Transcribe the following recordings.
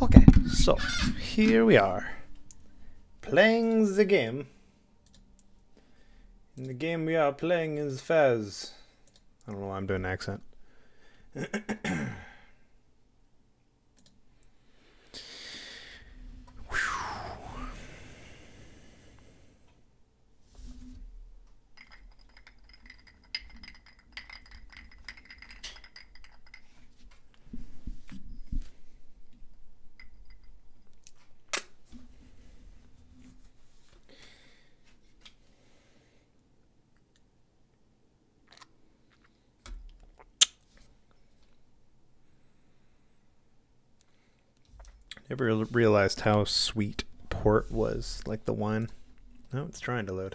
Okay, so here we are playing the game. And the game we are playing is Fez. I don't know why I'm doing an accent. Realized how sweet port was, like the wine. No, it's trying to load.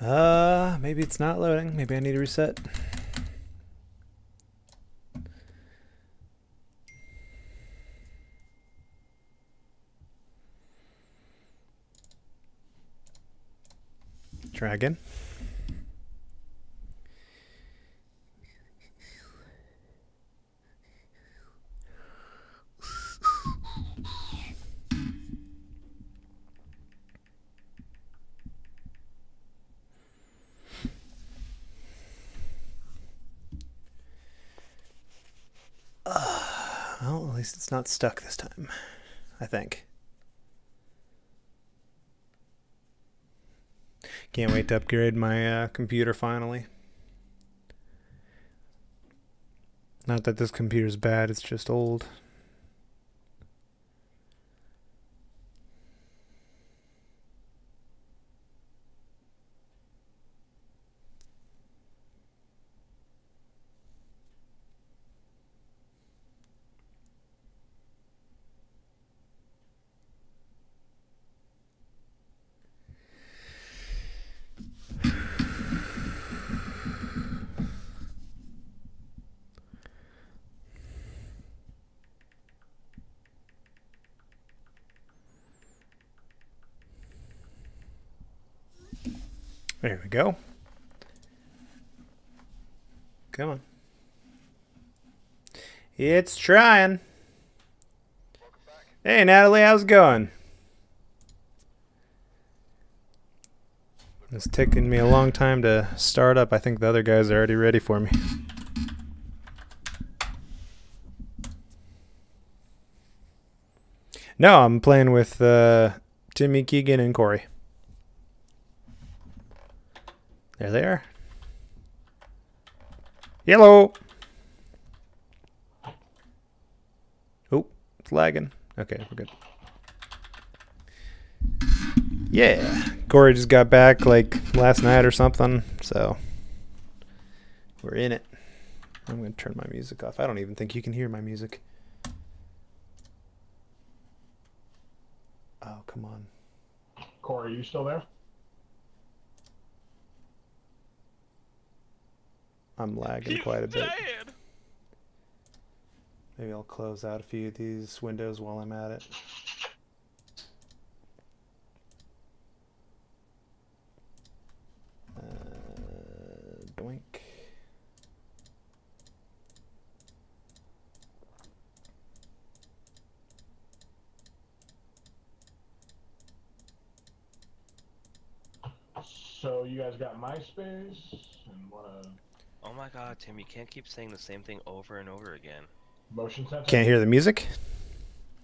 Uh, maybe it's not loading. Maybe I need to reset. Try again. Well, at least it's not stuck this time. I think. Can't wait to upgrade my uh, computer finally. Not that this computer's bad, it's just old. There we go. Come on. It's trying. Hey, Natalie, how's it going? It's taking me a long time to start up. I think the other guys are already ready for me. No, I'm playing with uh, Timmy Keegan and Corey. There they are. Hello. Oh, it's lagging. Okay, we're good. Yeah, Corey just got back like last night or something, so we're in it. I'm gonna turn my music off. I don't even think you can hear my music. Oh, come on. Corey, are you still there? I'm lagging He's quite a bit. dead. Maybe I'll close out a few of these windows while I'm at it. Uh, doink. So you guys got MySpace and want to Oh my god, Tim, you can't keep saying the same thing over and over again. motion sensor? Can't hear the music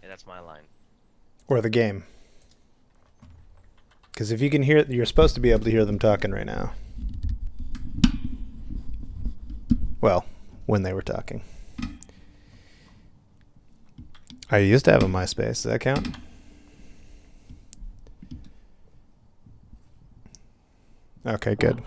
Hey, that's my line. or the game. Because if you can hear, you're supposed to be able to hear them talking right now. Well, when they were talking. I used to have a MySpace. Does that count? Okay, good.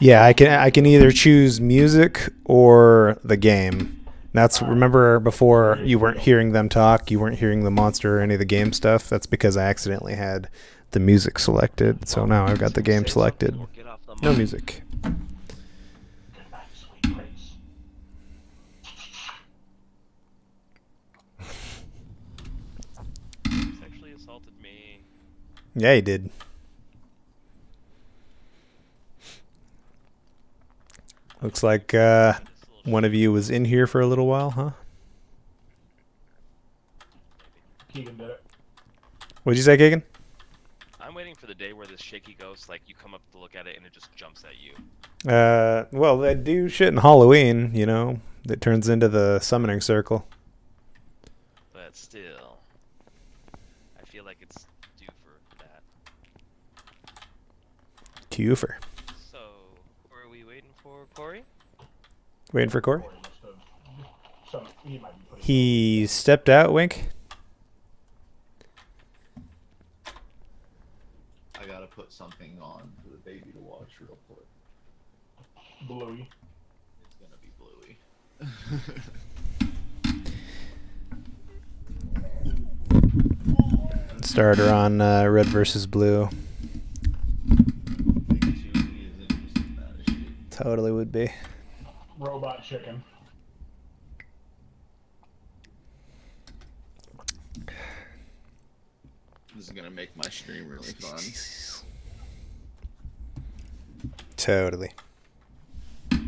Yeah, I can I can either choose music or the game, That's remember before you weren't hearing them talk, you weren't hearing the monster or any of the game stuff. That's because I accidentally had the music selected. So now I've got the game selected. something or Get off the No music. Good night, sweet prince. He sexually assaulted me. Yeah, he did. Looks like uh, one of you was in here for a little while, huh? Keegan did it. What'd you say, Keegan? I'm waiting for the day where this shaky ghost, like, you come up to look at it and it just jumps at you. Uh, well, they do shit in Halloween, you know, that turns into the summoning circle. But still, I feel like it's due for that. Cufer. So, who are we waiting for, Corey? Waiting for Corey? Corey must have. Some, he might be putting. He stepped out, Wink. I gotta put something on for the baby to watch real quick. Bluey. It's gonna be Bluey. Starter on uh, Red versus Blue. Like, two is interesting in that as shit. Totally would be. Robot chicken. This is gonna make my stream really fun. Totally. I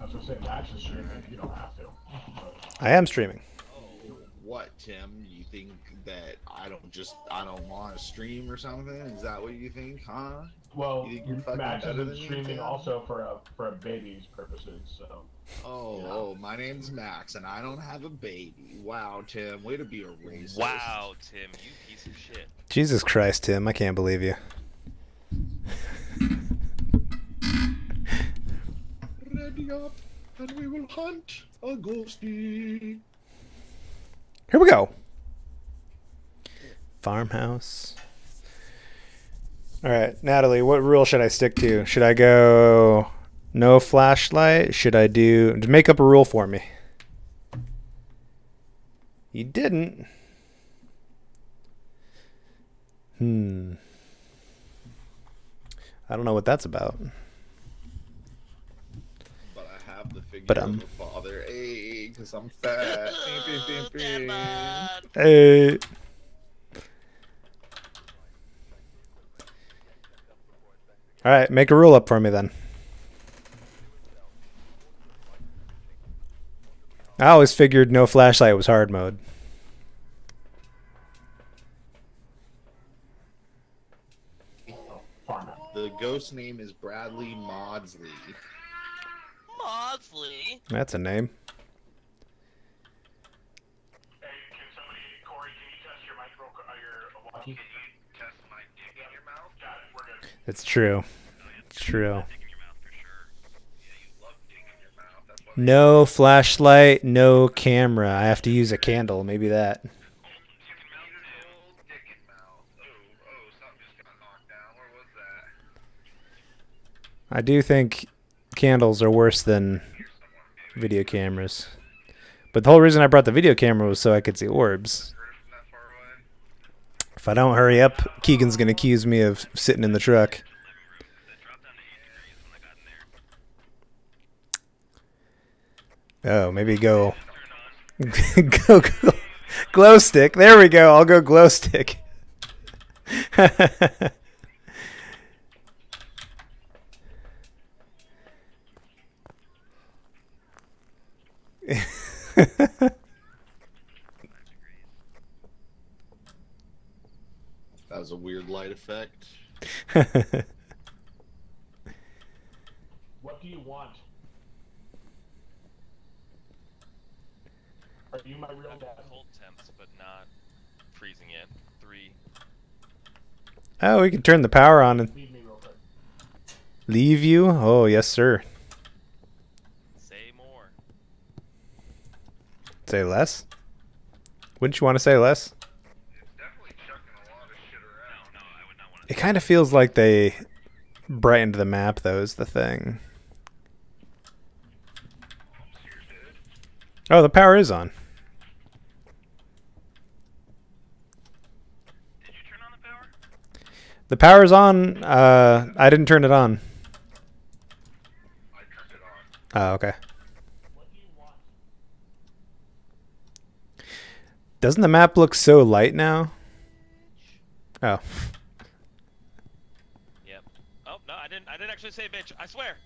was gonna say Max is streaming. You don't have to. I am streaming. Oh, what, Tim? You think that I don't just I don't want to stream or something? Is that what you think, huh? well, You think you're fucking Max better is than streaming Tim? also for a for a baby's purposes. So Oh, Yeah. oh, my name's Max, and I don't have a baby. Wow, Tim, way to be a racist. Wow, Tim, you piece of shit. Jesus Christ, Tim, I can't believe you. Ready up, and we will hunt a ghosty. Here we go. Farmhouse. All right, Natalie, what rule should I stick to? Should I go no flashlight? Should I do make up a rule for me? You didn't. Hmm. I don't know what that's about. But I have the figure But, of um, a father. Hey, because I'm fat. Hey. All right, make a rule up for me then. I always figured no flashlight was hard mode. The ghost name is Bradley Maudsley. Maudsley? That's a name. Hey, can somebody, Corey, can you test your mic real quick? Uh, your walkie? Can you test my dick in your mouth? Got it. We're good. It's true. It's true. No flashlight, no camera. I have to use a candle. Maybe that. Dick in mouth. Something just got knocked down. Where was that? I do think candles are worse than video cameras. But the whole reason I brought the video camera was so I could see orbs. Heard it from that far away? If I don't hurry up, Keegan's going to accuse me of sitting in the truck. Oh, maybe go. go, go glow stick. There we go. I'll go glow stick. That was a weird light effect. What do you want? Are you my real dad? Cold temps, but not freezing yet. Three. oh, we can turn the power on and Leave me real quick. leave you. Oh, yes, sir. Say more. Say less. Wouldn't you want to say less? It kind of feels like they brightened the map, though, is the thing. Oh, the power is on. Did you turn on the power? The power's on. Uh, I didn't turn it on. I turned it on. Oh, okay. Doesn't the map look so light now? Oh. Yep. No, I didn't. I didn't actually say bitch. I swear.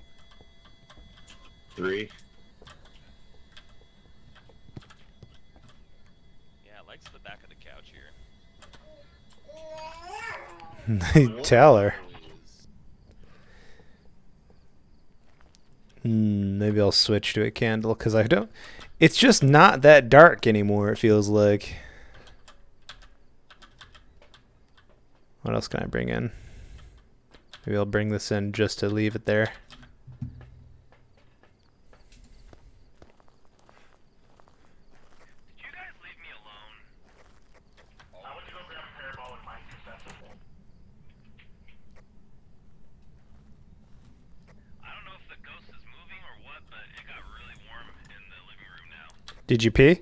Three. Yeah, likes the back of the couch here. Tell her. Hmm, maybe I'll switch to a candle because I don't. It's just not that dark anymore. It feels like. What else can I bring in? Maybe I'll bring this in just to leave it there. Did you guys leave me alone? I went to go grab a parabolic mic because that's a thing. I don't know if the ghost is moving or what, but it got really warm in the living room now. Did you pee?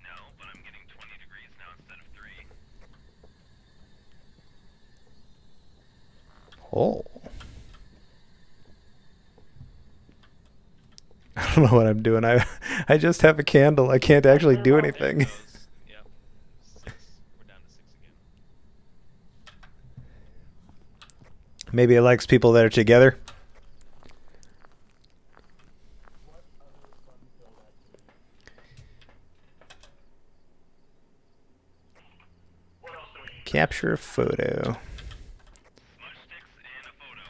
No, but I'm getting 20 degrees now instead of 3. Oh. I don't know what I'm doing. I I just have a candle. I can't actually do anything. Yep. Six. We're down to 6 again. Maybe it likes people that are together. What else do we need? Capture a photo. Smudge sticks and a photo.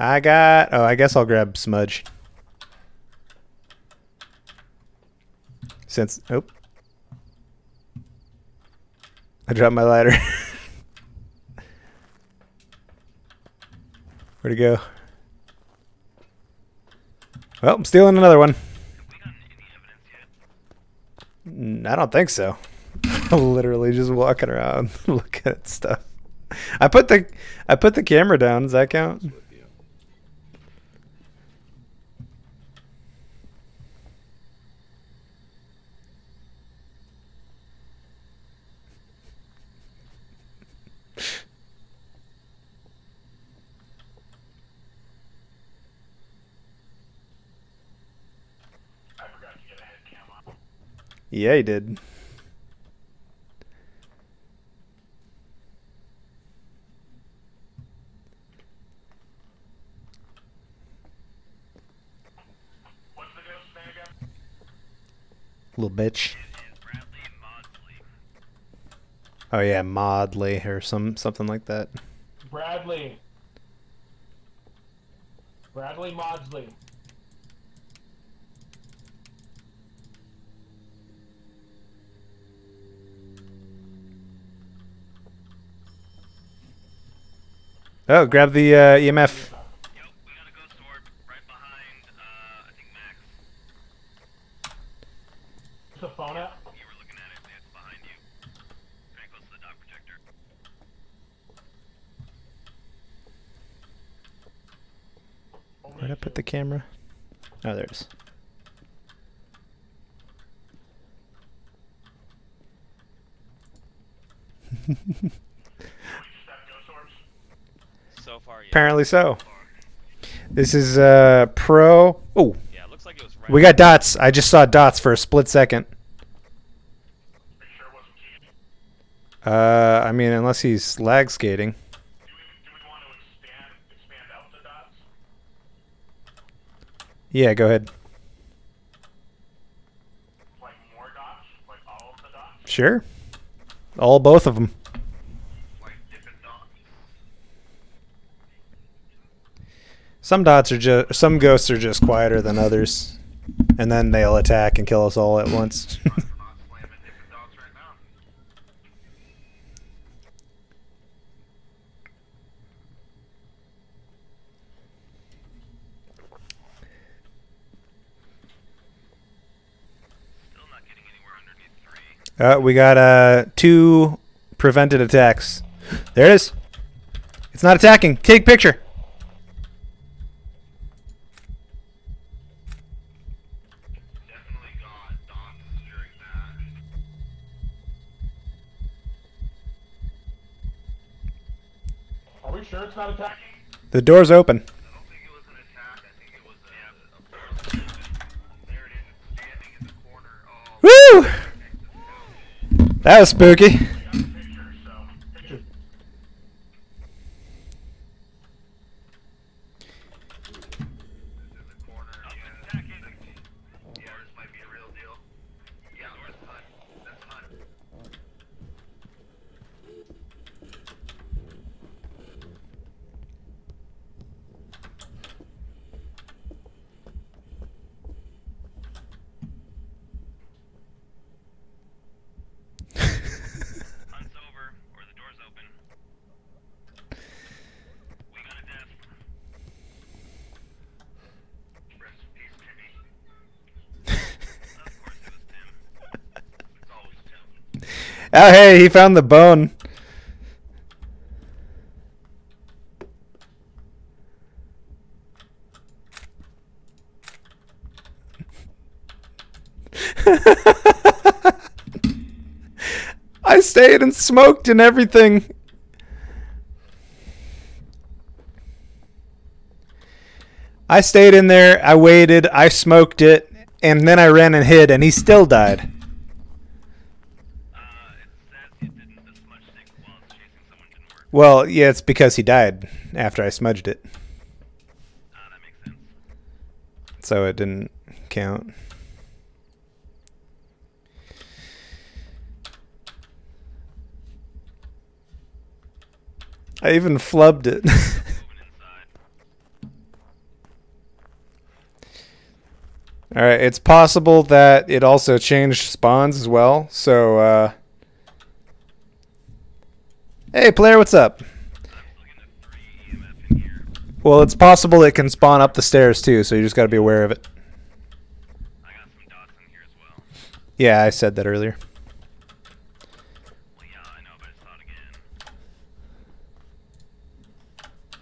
I got. Oh, I guess I'll grab smudge. Since oh, I dropped my ladder. Where'd it go? Well, I'm stealing another one. Mm, I don't think so. Literally just walking around looking at stuff. I put the I put the camera down. Does that count? With you. I forgot to get a head cam on. Yeah, he did. What's the ghost name? Little bitch. It is Bradley Maudsley. Oh yeah, Modley or some something like that. Bradley. Bradley Maudsley. Oh, grab the uh, EMF. Yep, we got a ghost orb right behind, uh, I think Max. Is the phone out? You were looking at it, it's behind you. Very close grab the uh, dots projector. Where'd I put the camera? Oh, there it is. We just have ghost orbs. So far, yeah. Apparently so. This is uh pro. Oh, Yeah, it looks like it was right. we got dots. I just saw dots for a split second. Sure it wasn't Keegan. Uh, I mean, unless he's lag skating. Do we, do we expand expand out the dots? Yeah, go ahead. Like more dots? Like all of the dots? Sure. All both of them. Like different dots? Some dots are just some ghosts are just quieter than others, and then they'll attack and kill us all at once. Uh, we got uh two prevented attacks. There it is. It's not attacking. Take picture. sure it's not attacking? The door's open. I don't think it was an attack. I think it was a, a There it is, standing in the door's open. Woo! That was spooky. I got a picture, so. Picture. This is the corner. Yeah. Attacking. Yeah, this might be a real deal. Yeah, where's the hunt? That's hunt. Hunt's over, or the door's open. We got a death. Rest in peace, Timmy. of course it was Tim. It's always Tim. Oh, hey, he found the bone. I stayed and smoked and everything. I stayed in there, I waited, I smoked it, and then I ran and hid, and he still died. Uh, it says it didn't, the smudge stick while it's chasing someone didn't work. Well, yeah, it's because he died after I smudged it, that makes sense. so it didn't count. I even flubbed it. All right, it's possible that it also changed spawns as well. So, uh, hey, player, what's up? I'm still getting a 3 EMF in here. Well, it's possible it can spawn up the stairs too, so you just got to be aware of it. Yeah, I said that earlier.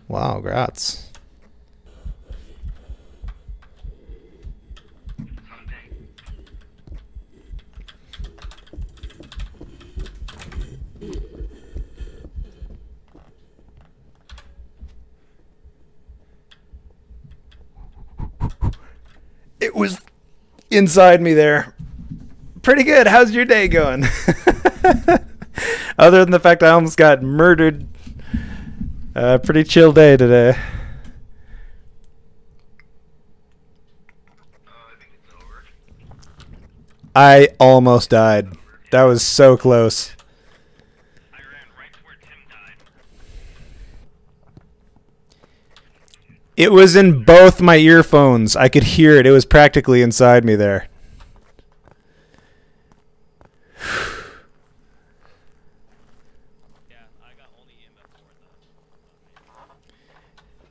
Wow, grats. Hunting. It was inside me there. Pretty good. How's your day going? Other than the fact I almost got murdered. Uh, pretty chill day today. I almost died. That was so close. I ran right to where Tim died. It was in both my earphones. I could hear it. It was practically inside me there.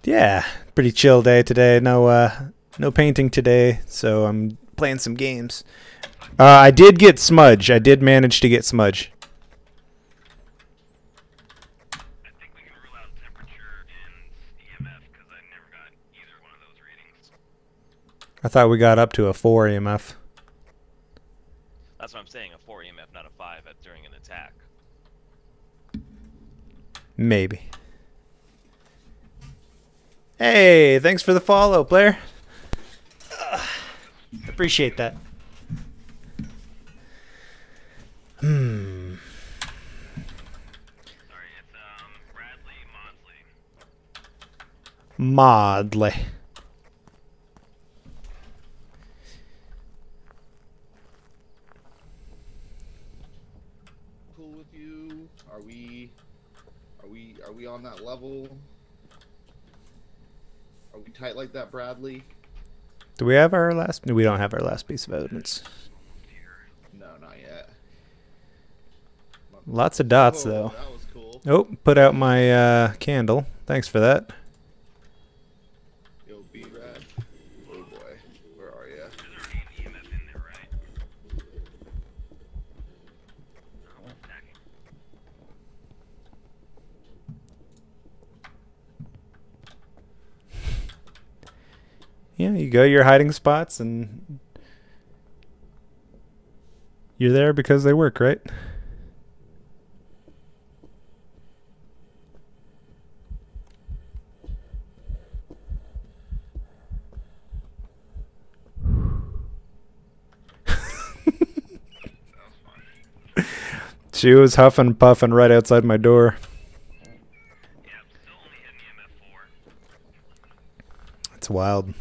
Yeah, pretty chill day today. No uh no painting today, so I'm playing some games. Uh, I did get smudge. I did manage to get smudge. I think we can rule out temperature and EMF because I never got either one of those readings. I thought we got up to a 4 E EMF. That's what I'm saying. A four EMF, not a five, at during an attack. Maybe. Hey, thanks for the follow, player. Ugh, appreciate that. Hmm. Sorry, it's um Bradley Maudsley. Modly. Cool with you? Are we? Are we? Are we on that level? Are we tight like that, Bradley? Do we have our last? We don't have our last piece of evidence. No, not yet. Lots of dots, Oh, though. That was cool. Oh, put out my uh, candle. Thanks for that. yeah, you go your hiding spots and you're there because they work, right? she was huffing and puffing right outside my door. It's wild.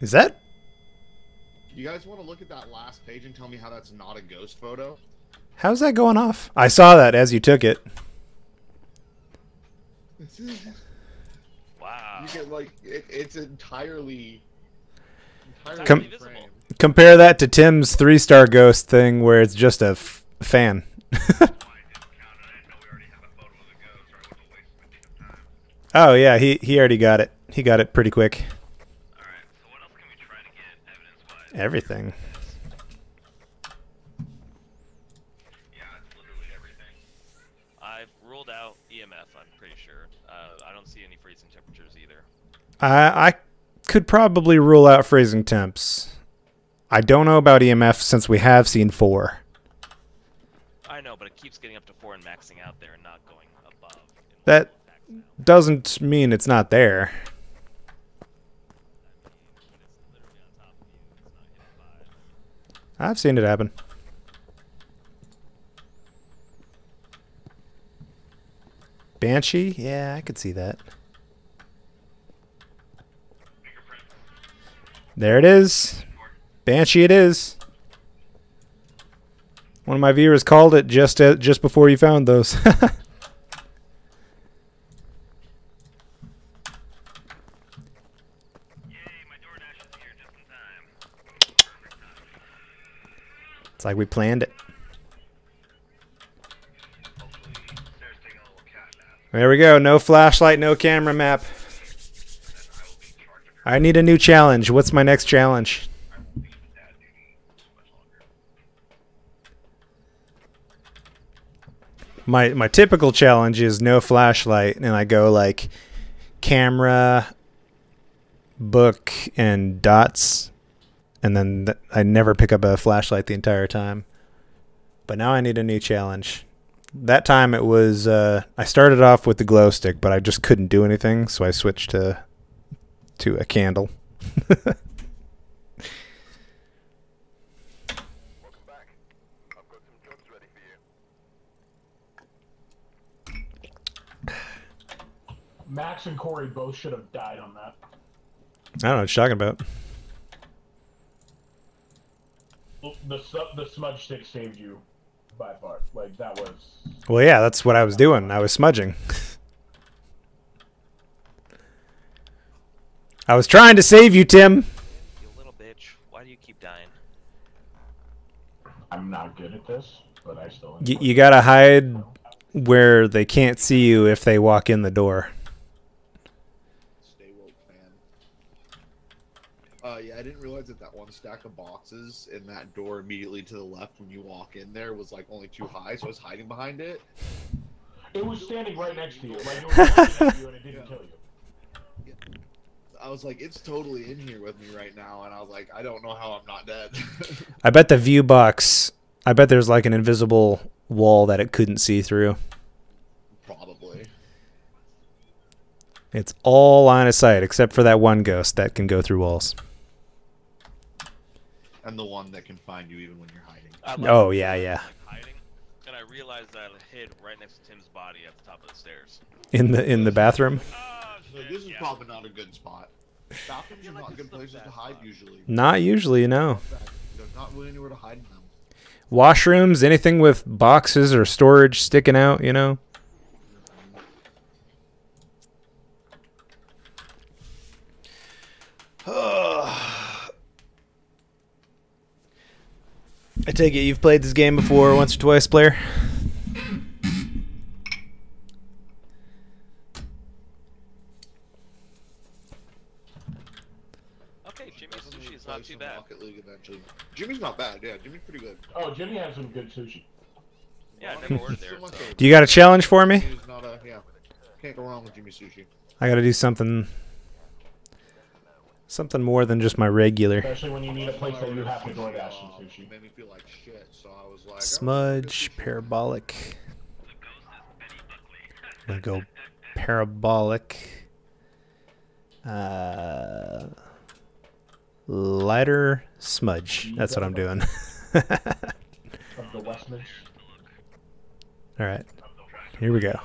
Is that You guys want to look at that last page and tell me how that's not a ghost photo? how's that going off? I saw that as you took it. you Wow. get like it, it's entirely. entirely Com- framed. Compare that to Tim's three star ghost thing where it's just a f- fan. oh yeah, he he already got it. He got it pretty quick. Alright, so what else can we try to get evidence wise? Everything. Yeah, it's literally everything. I've ruled out EMF, I'm pretty sure. Uh, I don't see any freezing temperatures either. I I could probably rule out freezing temps. I don't know about EMF since we have seen four. I know, but it keeps getting up to four and maxing out there and not going above. That doesn't mean it's not there. I mean, when it's literally on top of you, it's not hitting five. I've seen it happen. Banshee? Yeah, I could see that. There it is. Banshee it is. One of my viewers called it just uh just before you found those. Yay, my DoorDash is here just in time. It's like we planned it. There we go. No flashlight, no camera map. I need a new challenge. What's my next challenge? My my typical challenge is no flashlight and i go like camera book and dots and then th- i never pick up a flashlight the entire time but now i need a new challenge that time it was uh, i started off with the glow stick but i just couldn't do anything so i switched to to a candle Welcome back. I've got some jobs ready for you. Max and Corey both should have died on that. i don't know what you're talking about The the smudge stick saved you by far. Like that was. well yeah that's what i was doing i was smudging i was trying to save you tim You little bitch. Why do you keep dying? I'm not good at this, but I still. You, you gotta hide where they can't see you if they walk in the door. Stay woke, fan. Uh, yeah, I didn't realize that that one stack of boxes in that door immediately to the left when you walk in there was like only too high, so I was hiding behind it. It was standing right next to you. Like it was right next to you, and it didn't kill you. I was like, it's totally in here with me right now, and I was like, I don't know how I'm not dead. I bet the view box. I bet there's like an invisible wall that it couldn't see through. Probably. It's all line of sight except for that one ghost that can go through walls. And the one that can find you even when you're hiding. Oh, like Oh yeah, yeah. hiding, and I realized that I hid right next to Tim's body at the top of the stairs. In the in the bathroom. Oh, So shit, this is yeah. probably not a good spot. Bathrooms are feel like not good places to hide spot. usually. Not usually, no. There's not really anywhere to hide in them. Washrooms, anything with boxes or storage sticking out, you know. I take it you've played this game before once or twice, player. Okay, Jimmy's sushi is not too bad. Rocket League eventually. Jimmy's not bad. Yeah, Jimmy's pretty good. Oh, Jimmy has some good sushi. Yeah, I never ordered there. So. Do you got a challenge for me? Not a, yeah. Can't go wrong with Jimmy Sushi. I got to do something. Something more than just my regular. Especially when you need a place that you have to DoorDash some It sushi. made me feel like shit, so I was like, oh, Smudge, parabolic. I'm gonna go parabolic. Uh, lighter smudge. That's what I'm doing. Of the Westminster. All right, here we go.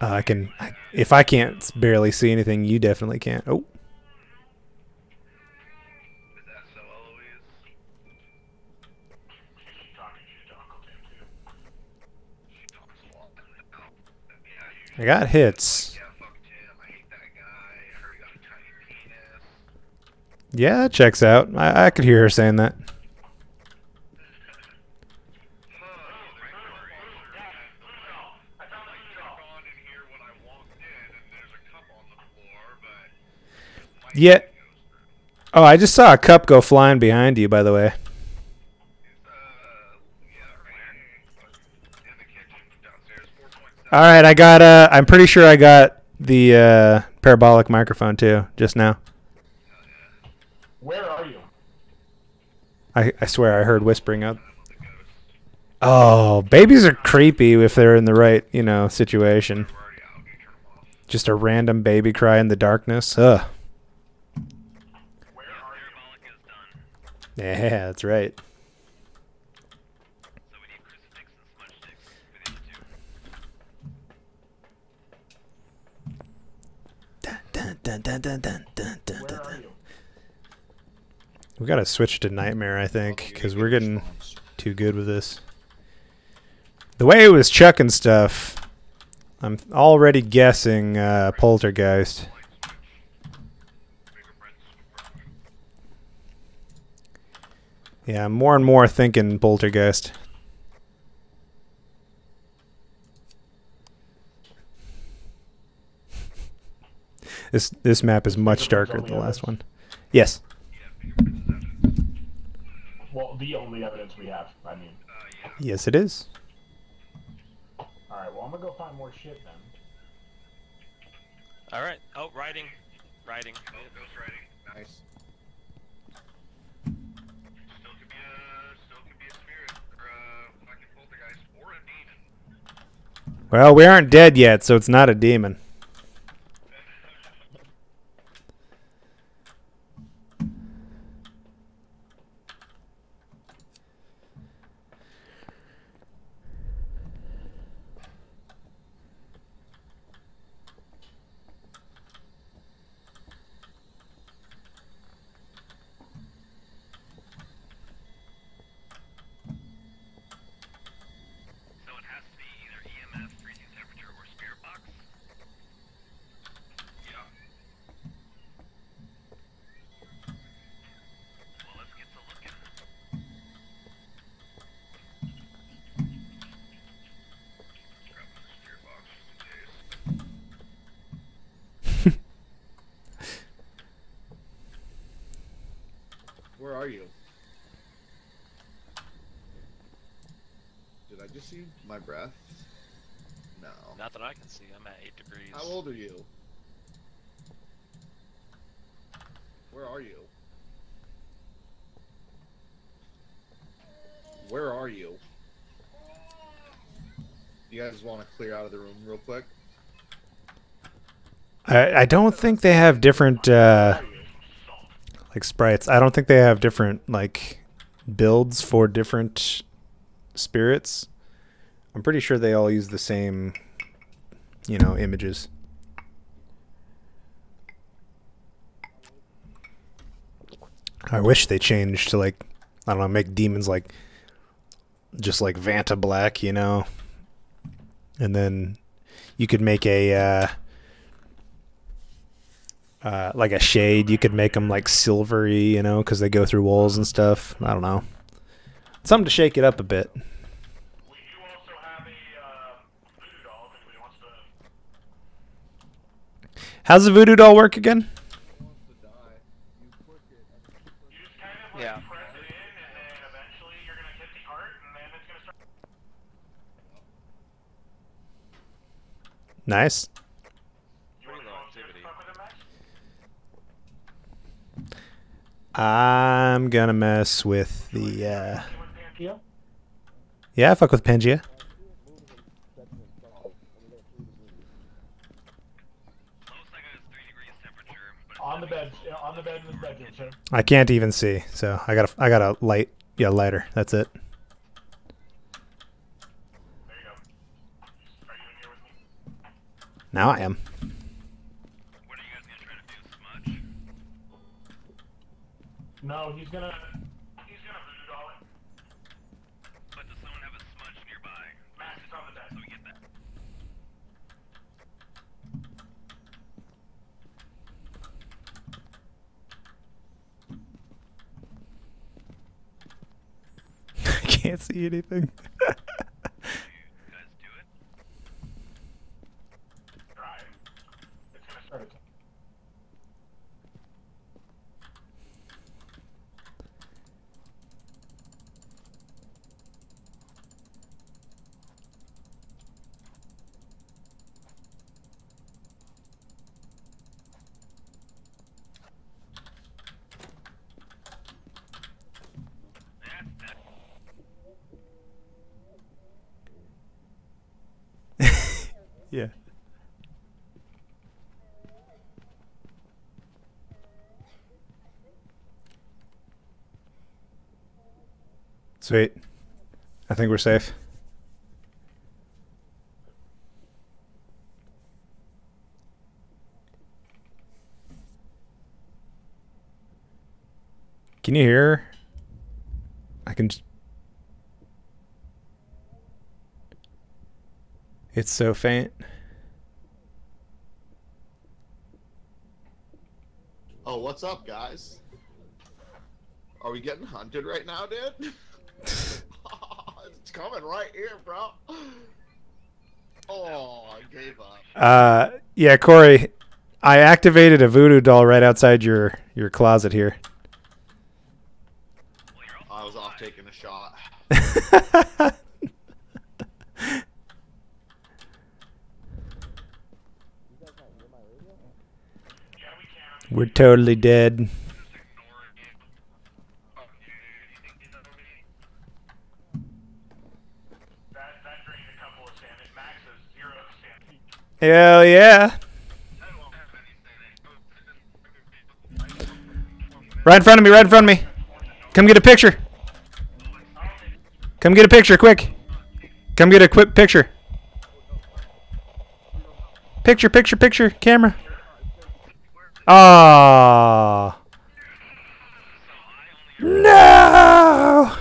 Uh, I can. If I can't barely see anything, you definitely can't. Oh. I got hits. Yeah, checks out. I, I could hear her saying that. Yeah. Oh, I just saw a cup go flying behind you. By the way. All right, I got. Uh, I'm pretty sure I got the uh, parabolic microphone too just now. Where are you? I, I swear I heard whispering up. Oh, babies are creepy if they're in the right, you know, situation. Just a random baby cry in the darkness. Ugh. Yeah, that's right. Dun, dun? We gotta switch to nightmare, I think, because we're getting too good with this. The way it was chucking stuff, I'm already guessing uh, poltergeist. Yeah, more and more thinking poltergeist. This this map is much darker than the last one. Yes. Well, the only evidence we have. I mean. Yes, it is. All right. Well, I'm gonna go find more shit then. All right. Oh, riding, riding. Oh, ghost riding. Nice. Still could be a, still could be a spirit or a fucking poltergeist or a demon. Well, we aren't dead yet, so it's not a demon. So it has to be either EMF, freezing temperature, or spirit box. Yeah. Well, let's get to looking. Grab the spirit box just in case. Where are you? Did I just see my breath? No. Not that I can see. I'm at eight degrees. How old are you? Where are you? Where are you? You guys want to clear out of the room real quick? I, I don't think they have different uh, like sprites. I don't think they have different like builds for different spirits. I'm pretty sure they all use the same, you know, images. I wish they changed to like I don't know, make demons like just like Vantablack, you know. And then you could make a uh uh, like a shade. You could make them like silvery, you know, because they go through walls and stuff. I don't know. Something to shake it up a bit. Low the voodoo doll work again? it, Max? I'm gonna mess with the. Uh, You with Pangea? yeah, fuck with Pangea. Lowest I got is three degrees temperature, but On the bed, yeah, on the bed in his bedroom, sir. I can't even see, so I got a I got a light. Yeah, lighter. That's it. There you go. Are you in here with me? Now I am. what are you guys gonna try to do? Smudge? No, he's gonna. He's gonna voodoo doll it. But does someone have a smudge nearby? Max is on the So bed. we get that. I can't see anything. You guys do it? Try. It's gonna start. That's that. yeah. Sweet. I think we're safe. Can you hear? I can. It's so faint. Oh, what's up, guys? Are we getting hunted right now, dude? it's coming right here, bro. Oh, I gave up. Uh, yeah, Corey, I activated a voodoo doll right outside your your closet here. I was off taking a shot. Yeah, we can. We're totally dead. just ignoring you. Oh, you, you think you know me? That that drained a couple of sanity. Max has zero sanity. Hell yeah! Right in front of me! Right in front of me! Come get a picture! Come get a picture, quick! Come get a quick picture! Picture, picture, picture, camera. Ah. No.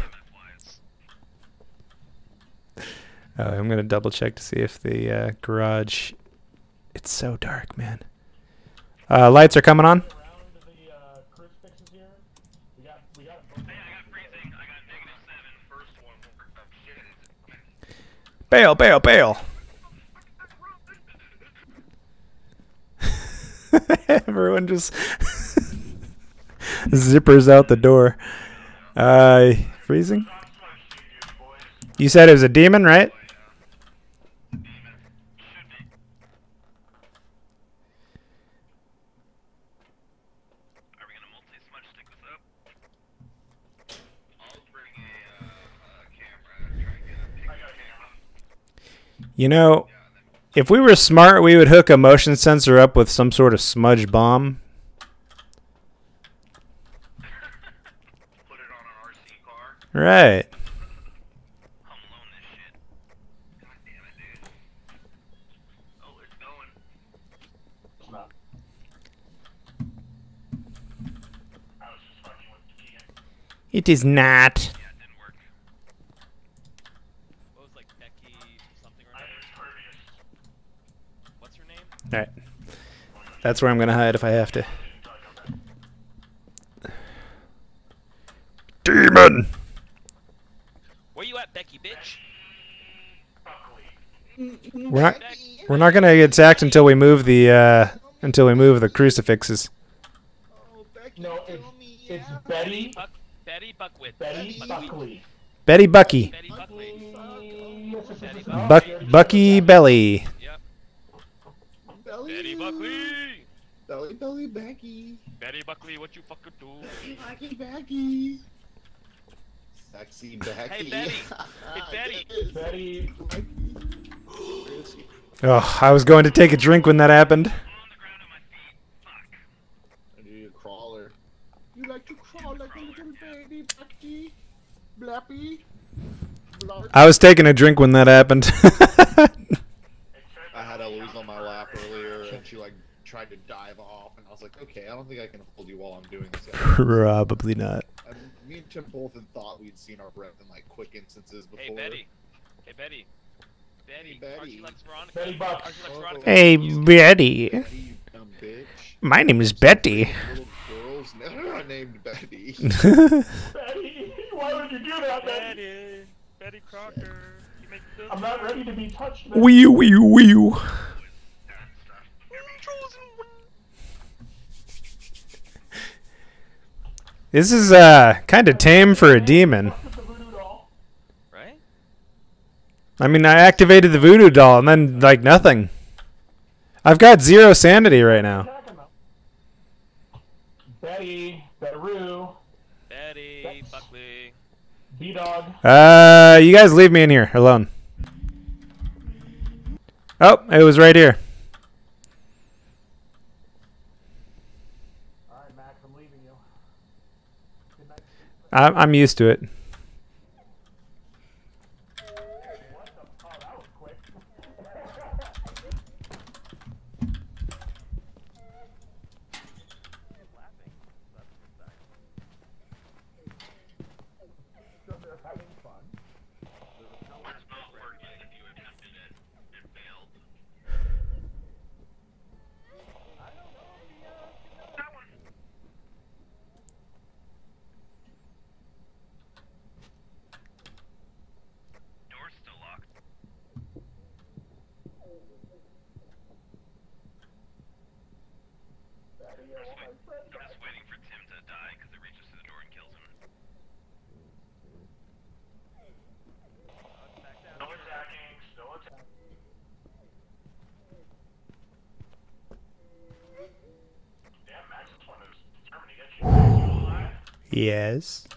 Oh, I'm gonna double check to see if the uh, garage. It's so dark, man. Uh, lights are coming on. Bail, bail, bail. Everyone just zippers out the door. Uh, freezing. You said it was a demon, right? Are we gonna multi-smudge stick this up? I'll bring a, uh, uh, camera. Try and get a picture. camera. You know, if we were smart, we would hook a motion sensor up with some sort of smudge bomb. Put it on an RC car. Right. Home alone this shit. God damn it, dude. Oh, it's going. It's not. I was just fucking with Keegan. It is not. Yeah, it didn't work. What was like Becky something or I another? was courteous. What's her name? All right. That's where I'm gonna hide if I have to. Demon. Where you at, Becky, bitch? We're not. We're not gonna get attacked until we move the uh, until we move the crucifixes. Oh, Becky, No, kill it's me, it's yeah. Betty Buck, Betty Buckwit. Betty Buckley. Betty Bucky. Betty Buckley. Buck she already Bucky said that. Belly. Yep. Belly, Betty Buckley. Belly, belly, Becky. Betty Buckley, what you fucking do? Becky, Becky. Sexy Becky. Betty. Hey, Betty. Betty. Where is? Oh, I was going to take a drink when that happened. I need a crawler. You like to crawl like a little baby, Becky? Blappy? Blark? I was taking a drink when that happened. I had Eloise on my lap earlier, and she like tried to dive off, and I was like, okay, I don't think I can hold you while I'm doing this. Probably not. And me and Tim both had thought we'd seen our breath in like quick instances before. Hey, Betty. Hey, Betty. Betty. Betty. Archie likes Veronica. Betty Buck. Archie likes. Veronica. Hey, Betty. Betty, you dumb bitch. My name is Betty. Little girls never named Betty. Betty. Why would you do that, Betty? Betty. Betty Crocker. You make good I'm not ready to be touched. Wee wee wee. This is uh kind of tame for a demon. Look at the voodoo doll. Right? I mean, I activated the voodoo doll and then like nothing. I've got zero sanity right now. Attacking. Betty. Betteroo. Betty Buckley. B Dog. Uh, you guys leave me in here alone. Oh, it was right here. Alright, Max, I'm leaving you. Good night. I'm I'm used to it. What the? Oh, that was quick. So they're having fun. Door's still locked. I'm just waiting for Tim to die because it reaches to the door and kills him. No attacking. No attacking. Damn, Max is one who's determined to get you. You alive? Yes.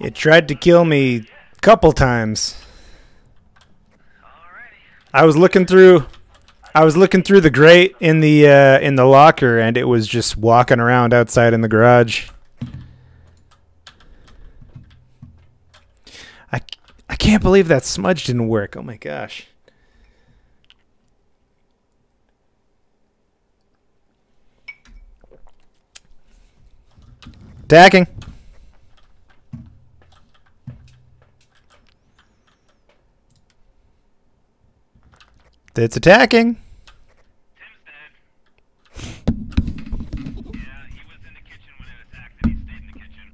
It tried to kill me a couple times. I was looking through I was looking through the grate in the uh, in the locker and it was just walking around outside in the garage. I I can't believe that smudge didn't work. Oh my gosh. Attacking. It's attacking. Tim's dead. Yeah, he was in the kitchen when it attacked, and he stayed in the kitchen.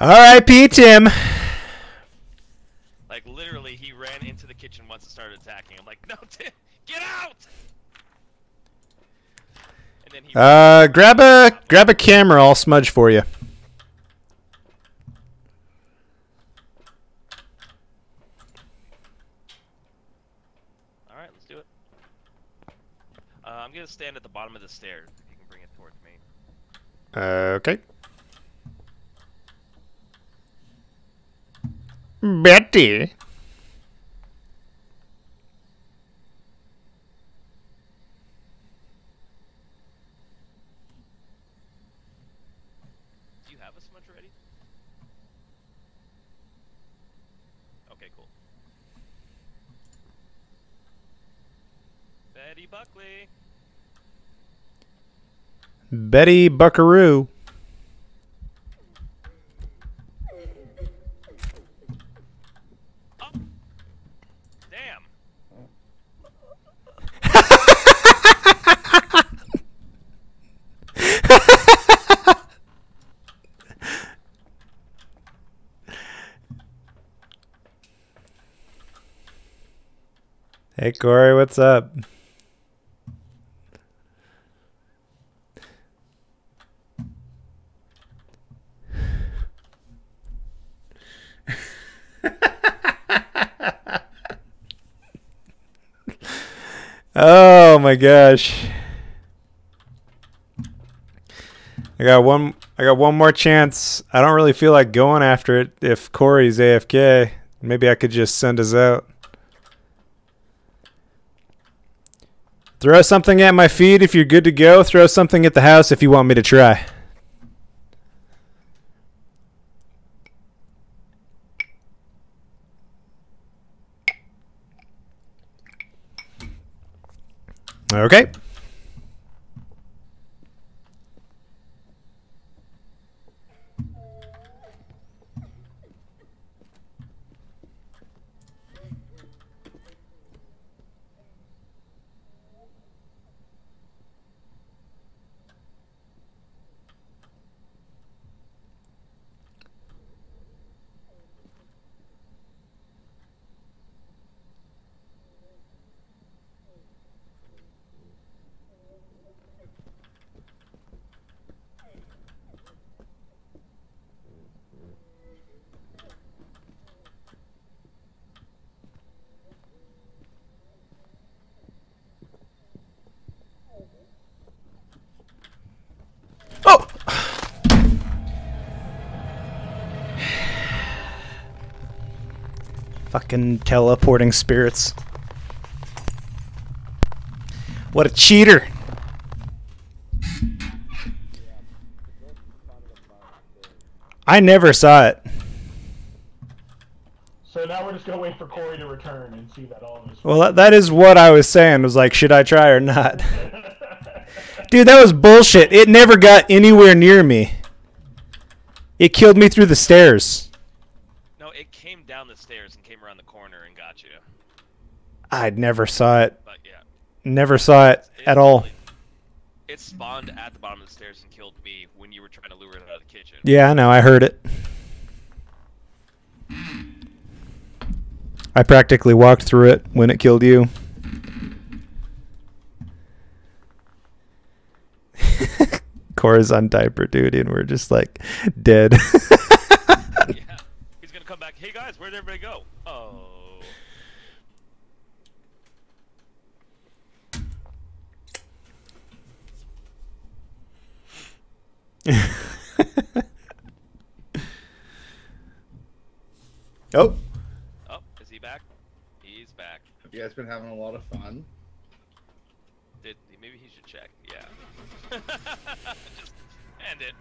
R.I.P. Tim. Like literally, he ran into the kitchen once and started attacking. I'm like, no, Tim, get out! And then he. Uh, grab a grab a camera. I'll smudge for you. All right, let's do it. Uh, I'm gonna stand at the bottom of the stairs. If you can bring it towards me. Okay. Betty. Betty Buckaroo. Hey Corey, what's up? Oh my gosh. I got one I got one more chance. I don't really feel like going after it if Corey's AFK. Maybe I could just send us out. Throw something at my feet if you're good to go. Throw something at the house if you want me to try. Okay. Oh! Fucking teleporting spirits. What a cheater! I never saw it. So now we're just gonna wait for Corey to return and see that all. Well, that, that is what I was saying. Was like, should I try or not? Dude, that was bullshit. It never got anywhere near me. It killed me through the stairs. No, it came down the stairs and came around the corner and got you. I'd never saw it. But yeah. Never saw it It at all. really- It spawned at the bottom of the stairs and killed me when you were trying to lure it out of the kitchen. Yeah, I know. I heard it. I practically walked through it when it killed you. Corey's on diaper duty, and we're just like dead. Yeah. He's gonna come back. Hey guys, where'd everybody go? Oh. oh, Oh, is he back? He's back. Have you guys been having a lot of fun? Did maybe he should check? Yeah. Just end it.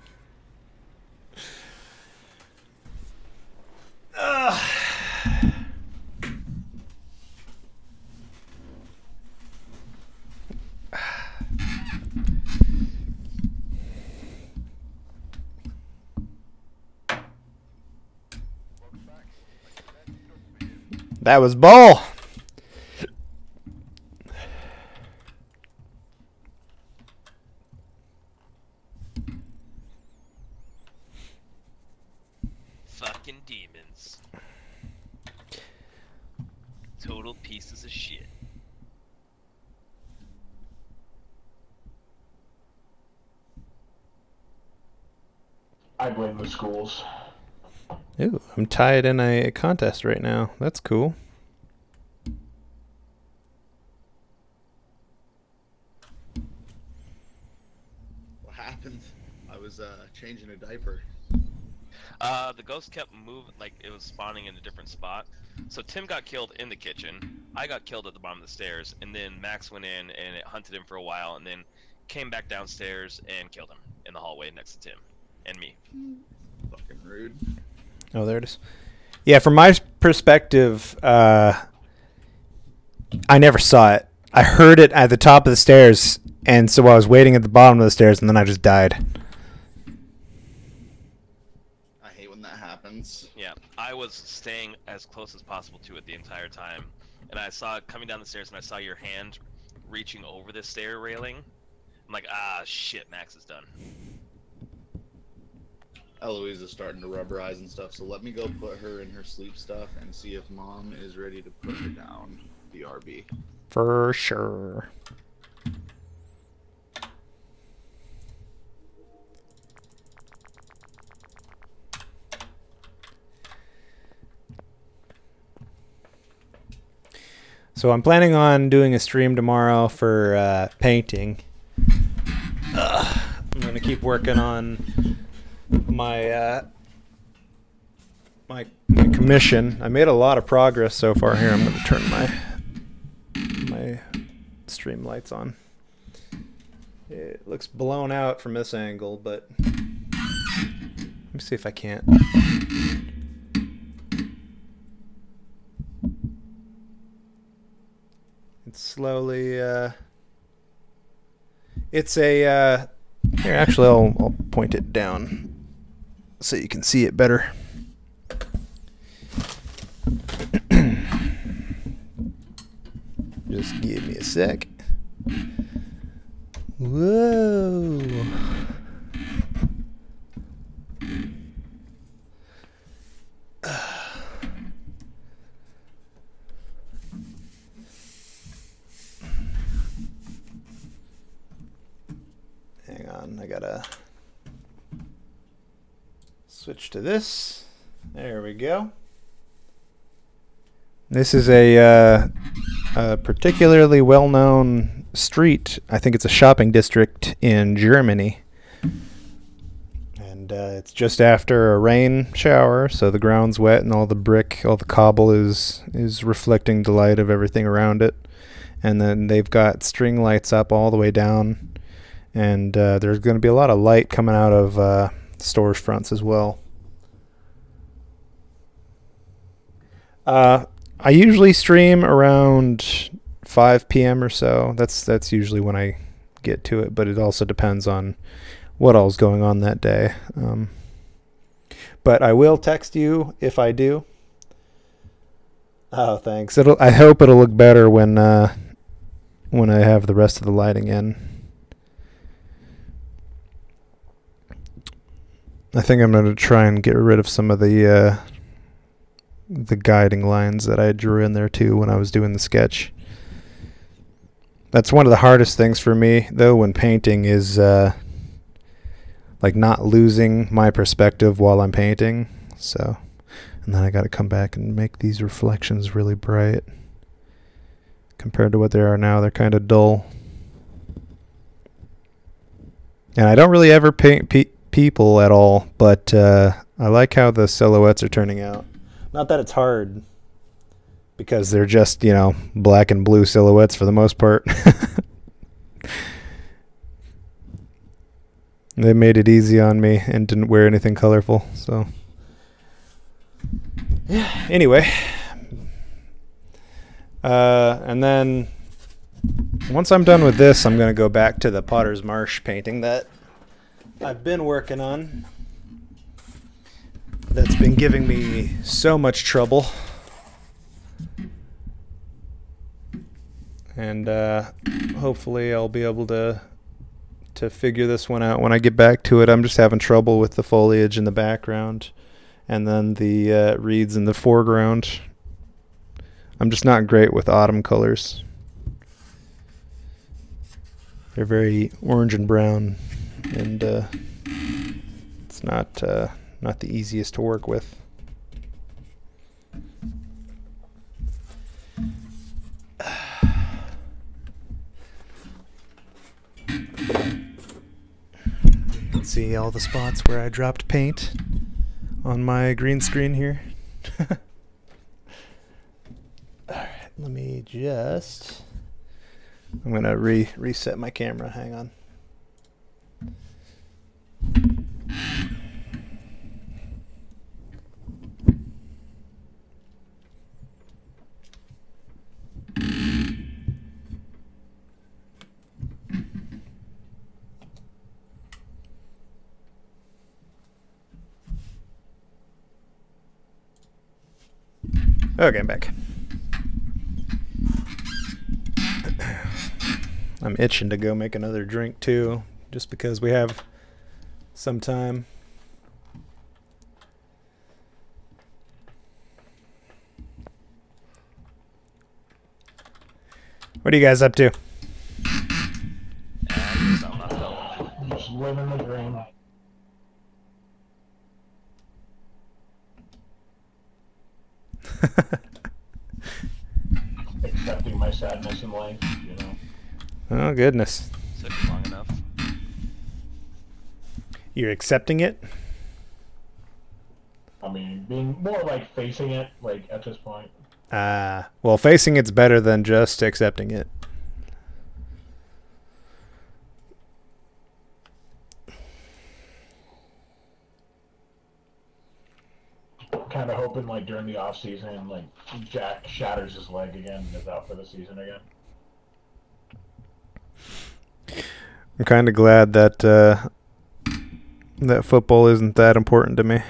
That was ball. Fucking demons. Total pieces of shit. I blame the schools. Ooh, I'm tied in a contest right now. That's cool. What happened? I was uh, changing a diaper. Uh, the ghost kept moving, like it was spawning in a different spot. So Tim got killed in the kitchen. I got killed at the bottom of the stairs, and then Max went in and it hunted him for a while, and then came back downstairs and killed him in the hallway next to Tim and me. Fucking rude. Oh, there it is. Yeah, from my perspective, uh, I never saw it. I heard it at the top of the stairs, and so I was waiting at the bottom of the stairs, and then I just died. I hate when that happens. Yeah, I was staying as close as possible to it the entire time, and I saw it coming down the stairs, and I saw your hand reaching over the stair railing. I'm like, ah, shit, Max is done. Eloise is starting to rub her eyes and stuff, so let me go put her in her sleep stuff and see if mom is ready to put her down. the RB. For sure. So I'm planning on doing a stream tomorrow for uh, painting. I'm gonna keep working on my uh, my commission. I made a lot of progress so far. Here, I'm gonna turn my my stream lights on. It looks blown out from this angle, but let me see if I can't. It's slowly. Uh, it's a. Uh, here, actually, I'll, I'll point it down so you can see it better. Just give me a sec. Whoa. Hang on, I gotta switch to this. There we go. This is a, uh, a particularly well known street. I think it's a shopping district in Germany. And uh, it's just after a rain shower, so the ground's wet and all the brick, all the cobble is, is reflecting the light of everything around it. And then they've got string lights up all the way down and uh, there's going to be a lot of light coming out of stores fronts as well. Uh, I usually stream around 5 p.m. or so. That's that's usually when I get to it, but it also depends on what all's going on that day. Um, but I will text you if I do. Oh, thanks. It'll. I hope it'll look better when uh, when I have the rest of the lighting in. I think I'm going to try and get rid of some of the uh, the guiding lines that I drew in there too when I was doing the sketch. That's one of the hardest things for me though when painting is uh, like not losing my perspective while I'm painting. So, and then I got to come back and make these reflections really bright compared to what they are now. They're kind of dull. And I don't really ever paint people at all, but uh, I like how the silhouettes are turning out. Not that it's hard, because they're just, you know, black and blue silhouettes for the most part. they made it easy on me and didn't wear anything colorful, so. Yeah, anyway. Uh, and then once I'm done with this, I'm going to go back to the Potter's Marsh painting that I've been working on that's been giving me so much trouble. And uh, hopefully I'll be able to to figure this one out when I get back to it. I'm just having trouble with the foliage in the background and then the uh, reeds in the foreground. I'm just not great with autumn colors. They're very orange and brown and uh, it's not uh, not the easiest to work with. See all the spots where I dropped paint on my green screen here. Alright, let me just I'm gonna re reset my camera. Hang on. Okay, I'm back. I'm itching to go make another drink too, just because we have some time. What What are you guys up to? And so I'm not telling. Just living the dream. Accepting my sadness in life, you know. Oh goodness. Took long enough. You're accepting it? I mean, being more like facing it, like at this point. Ah, well, facing it's better than just accepting it. Kind of hoping, like during the off season, like Jack shatters his leg again and is out for the season again. I'm kind of glad that uh, that football isn't that important to me.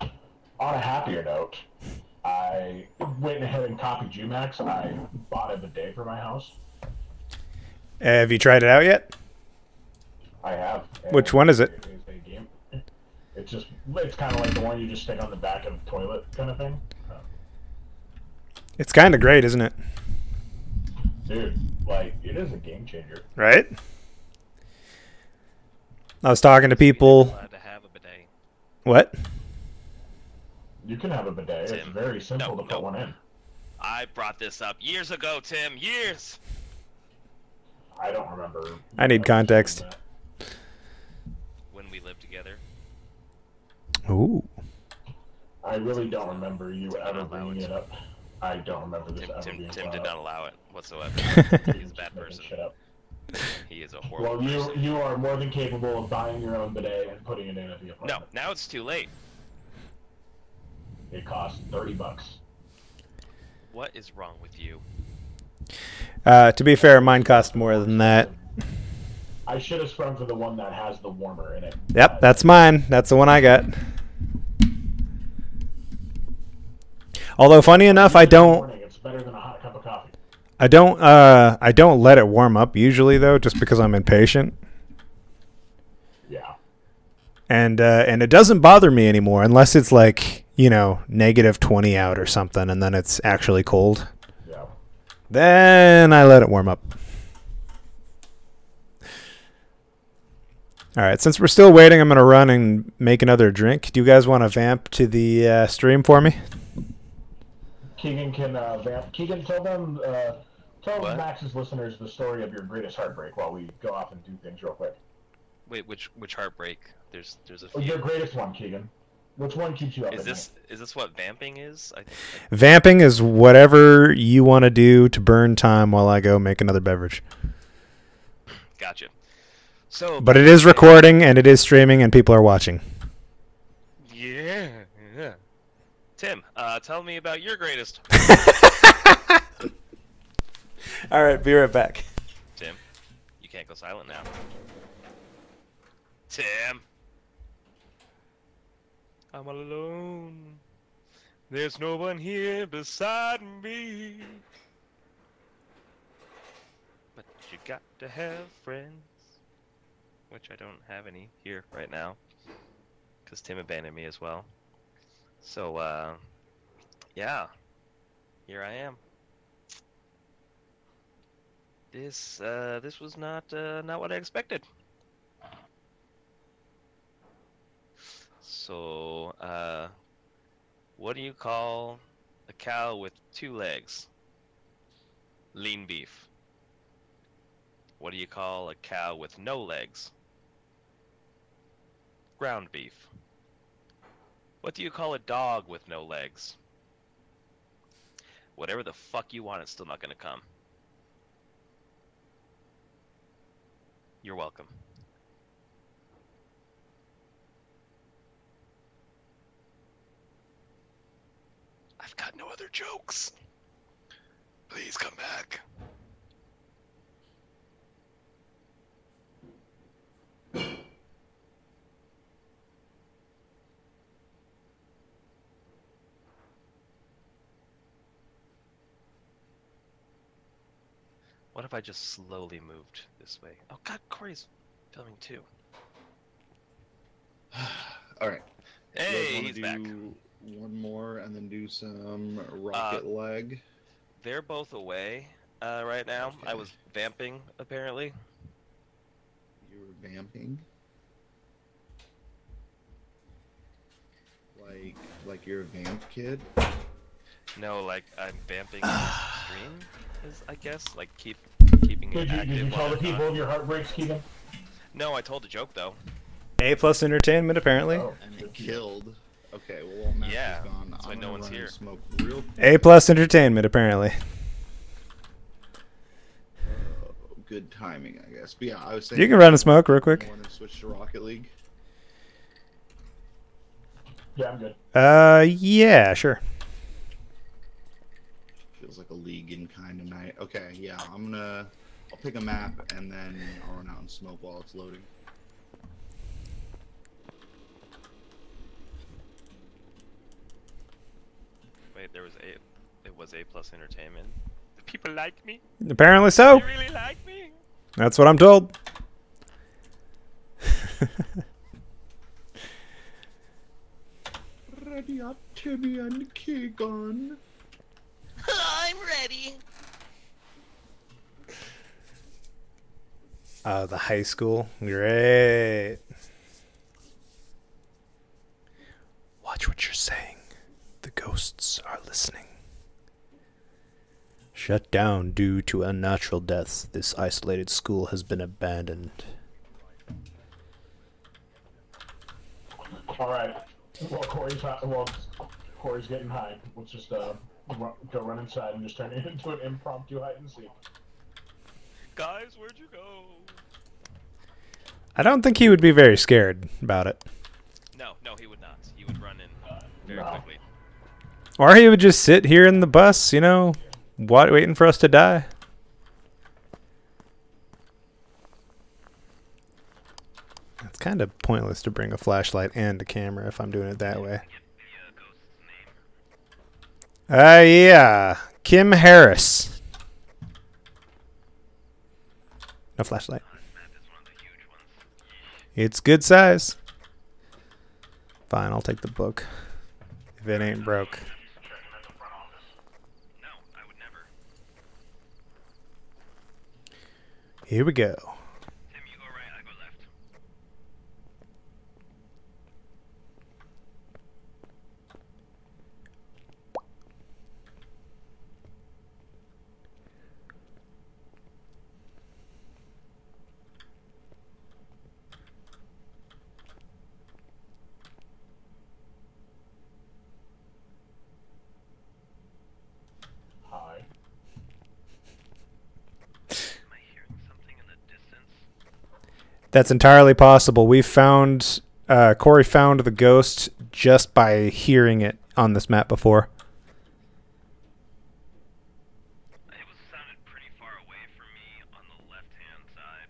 On a happier note, I went ahead and copied Jumax. I bought a bidet for my house. Have you tried it out yet? I have. Which one is it? It's a game. It's just, it's kind of like the one you just stick on the back of the toilet kind of thing. It's kind of great, isn't it? Dude, like, it is a game changer. Right? I was talking to people. Allowed to have a bidet. What? You can have a bidet. It's very simple No, to put no. one in. I brought this up years ago, Tim. Years. I don't remember. I need context. When we lived together. Ooh. I really don't remember you Tim, ever bringing it up. I don't remember this Tim, ever Tim, being Tim did not allow it whatsoever. You're He's a bad person. shit up. He is a horrible Well, you person. you are more than capable of buying your own bidet and putting it in at the apartment. No, now it's too late. It costs thirty bucks. What is wrong with you? Uh, to be fair, mine cost more than that. I should have sprung for the one that has the warmer in it. Yep, that's mine. That's the one I got. Although funny enough, I In the don't I don't uh I don't let it warm up usually though just because I'm impatient. Yeah. And uh and it doesn't bother me anymore unless it's like, you know, negative 20 out or something and then it's actually cold. Yeah. Then I let it warm up. All right, since we're still waiting, I'm going to run and make another drink. Do you guys want to vamp to the uh, stream for me? Keegan can uh, vamp. Keegan, tell them, uh, tell What? Max's listeners the story of your greatest heartbreak while we go off and do things real quick. Wait, which which heartbreak? There's there's a Oh, Your greatest one, Keegan. Which one keeps you up Is at this is this what vamping is? I think. Vamping is whatever you want to do to burn time while I go make another beverage. Gotcha. So, But it is recording and it is streaming and people are watching. Yeah. yeah. Tim, uh, tell me about your greatest. All right, be right back. Tim, you can't go silent now. Tim. I'm all alone. There's no one here beside me. But you got to have friends. Which I don't have any here right now. Because Tim abandoned me as well. So, uh, yeah. Here I am. This, uh, this was not, uh, not what I expected. So, uh, what do you call a cow with two legs? Lean beef. What do you call a cow with no legs? Ground beef. What do you call a dog with no legs? Whatever the fuck you want, it's still not gonna come. You're welcome. I've got no other jokes. Please come back. What if I just slowly moved this way? Oh god, Corey's filming too. All right. Hey, You guys he's back. do one more, and then do some Rocket League. They're both away uh, right now. I was vamping apparently. You were vamping. Like, like you're a vamp kid. No, like I'm vamping stream is I guess like keep keeping Did it you, active. did you tell the I'm not- people of your heartbreaks, Keegan? No, I told a joke though. A plus entertainment apparently. Oh, And killed. Okay, well, while Yeah, is gone, that's why no one's here. Smoke real A plus entertainment apparently. uh, good timing, I guess. But yeah, I was saying. You can run and smoke real quick. Want to switch to Rocket League? yeah, I'm good. Uh, yeah, sure. Feels like a league-in kind of night. Okay, yeah, I'm gonna. I'll pick a map and then I'll run out and smoke while it's loading. Wait, there was a it was a plus entertainment. The people like me. Apparently so. They really like me. That's what I'm told. Ready up, Timmy and Keegan. I'm ready. Oh, the high school. Great. Watch what you're saying. The ghosts are listening. Shut down due to unnatural deaths. This isolated school has been abandoned. All right. Well, Corey's hot, well, Corey's getting high. Let's just uh, ru- go run inside and just turn it into an impromptu hide and seek. Guys, where'd you go? I don't think he would be very scared about it. No, no, he would not. He would run in uh, very No. quickly. Or he would just sit here in the bus, you know, wa- waiting for us to die. It's kind of pointless to bring a flashlight and a camera if I'm doing it that way. Uh, yeah. Kim Harris. No flashlight. It's good size. Fine, I'll take the book. If it ain't broke. Here we go. Tim, you go right, I go left. Hi. Am I hearing something in the distance? That's entirely possible. We found uh, Corey found the ghost just by hearing it on this map before. It was sounded pretty far away from me on the left-hand side.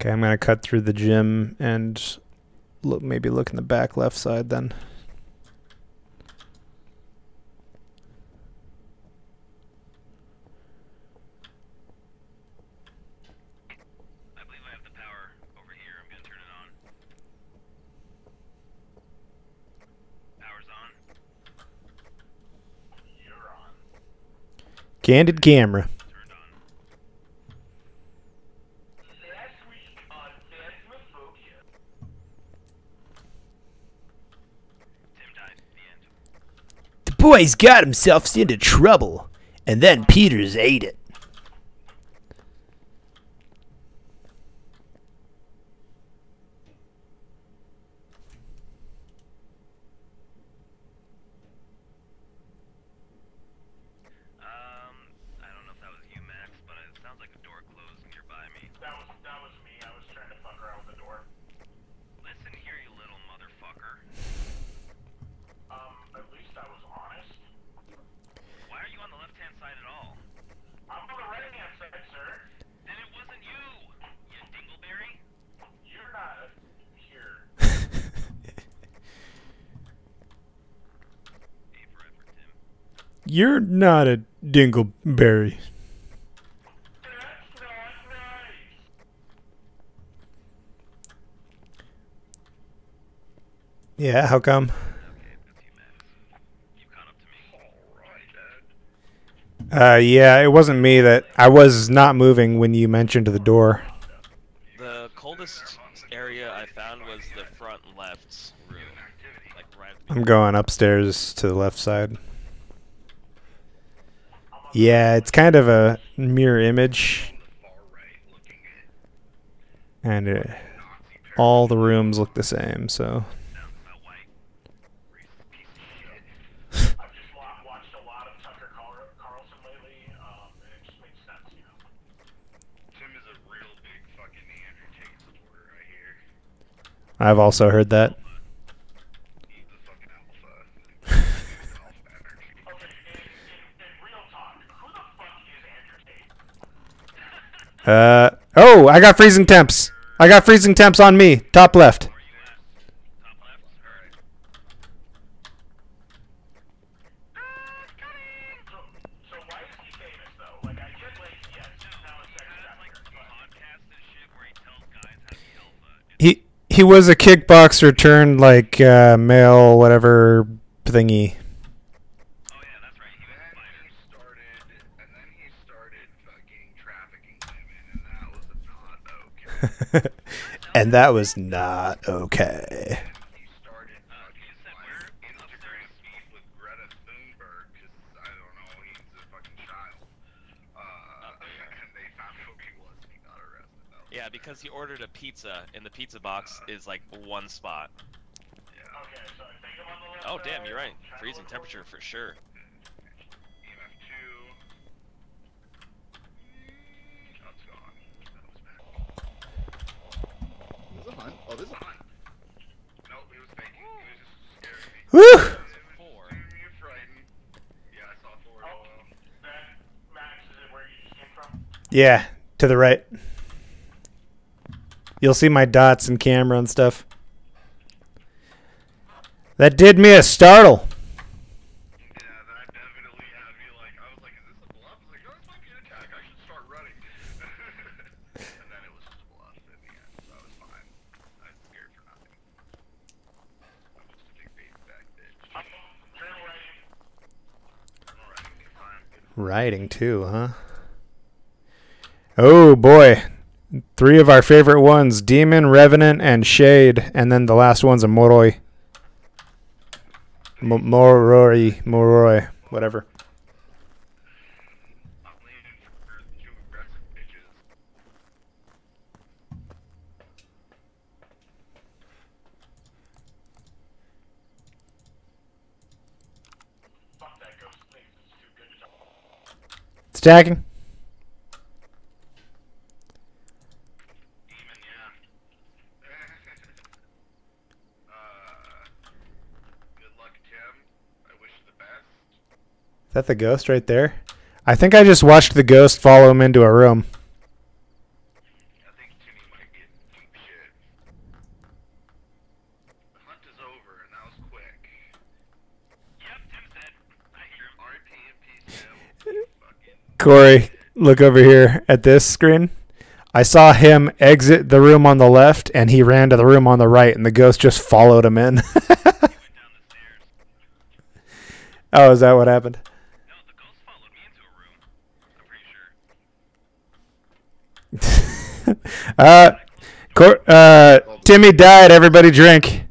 Okay, I'm gonna cut through the gym and look maybe look in the back left side then. I believe I have the power over here. I'm gonna turn it on. Power's on. You're on. Candid camera. Turned on. Last week on Phasmophobia. Tim camera. The boy's got himself into trouble, and then Peters ate it. Um, I don't know if that was you, Max, but it sounds like a door closed nearby me. That was that was me. I was trying to fuck around with the door. Listen here, you little motherfucker. Um, at least I was honest. Why are you on the left-hand side at all? I'm on the right hand side, sir. Then it wasn't you, you dingleberry. You're not here. A for effort, Tim. You're not a dingleberry. That's not nice. Yeah, how come? Okay, that's you, Max. You caught up to me. Alright, Dad. Uh, yeah, it wasn't me that I was not moving when you mentioned the door. The coldest area I found was the front left room. Like right I'm going upstairs to the left side. Yeah, it's kind of a mirror image, and uh all the rooms look the same. So I've also heard watched a lot of Tucker Carl- Carlson lately, um, and it just makes sense, you know. Tim is a real big fucking Andrew Tate supporter, I hear. I've also heard that. He's the fucking alpha. alpha energy. Okay, in, in, in real talk, who the fuck is Andrew Tate? Uh I got freezing temps. I got freezing temps on me, top left. He was a kickboxer turned like uh, male whatever thingy. Oh yeah, that's right. He was a fighter. started, and then he started fucking trafficking women, and that was not okay. and that was not okay. he started fucking like Instagram beef with Greta Thunberg because I don't know, he's a fucking child. Uh, and they found who he was. and that was not okay. Yeah, because he ordered a pizza and the pizza box is like one spot. Okay, so I think I'm on the left Oh damn, you're right. Freezing temperature for sure. EMF two. Oh, it's gone. That was bad. There's a hunt. Oh, there's a hunt. Nope, he was faking. He was just scaring me. Woo! It was Four. You're frightened. Yeah, I saw four. Oh, that Max is it where you just came from? Yeah, to the right. You'll see my dots and camera and stuff. That did me a startle. Yeah, that definitely had me like, I was like, is this a bluff? I was like, oh, this might be an attack. I should start running. and then it was just a bluff in the end, so I was fine. I was scared for nothing. I'm just a big baby back bitch. Journal writing. Journal writing, you're fine. Riding too, huh? Oh boy. Three of our favorite ones Demon, Revenant, and Shade. And then the last one's a Moroi. Moroi. Moroi. Whatever. I'm leaning for two aggressive bitches. Fuck that ghost thing. It's too good to talk. Stacking. Demon, yeah. uh, good luck, Tim. I wish you the best. Is that the ghost right there? I think I just watched the ghost follow him into a room. I think Timmy might be in deep shit. The hunt is over, and that was quick. Yep, Tim said. I hear him. R.I.P. and peace, Tim. Fucking. Corey, look over here at this screen. I saw him exit the room on the left, and he ran to the room on the right, and the ghost just followed him in. Oh, is that what happened? Uh, Cor- uh, Timmy died. Everybody drink.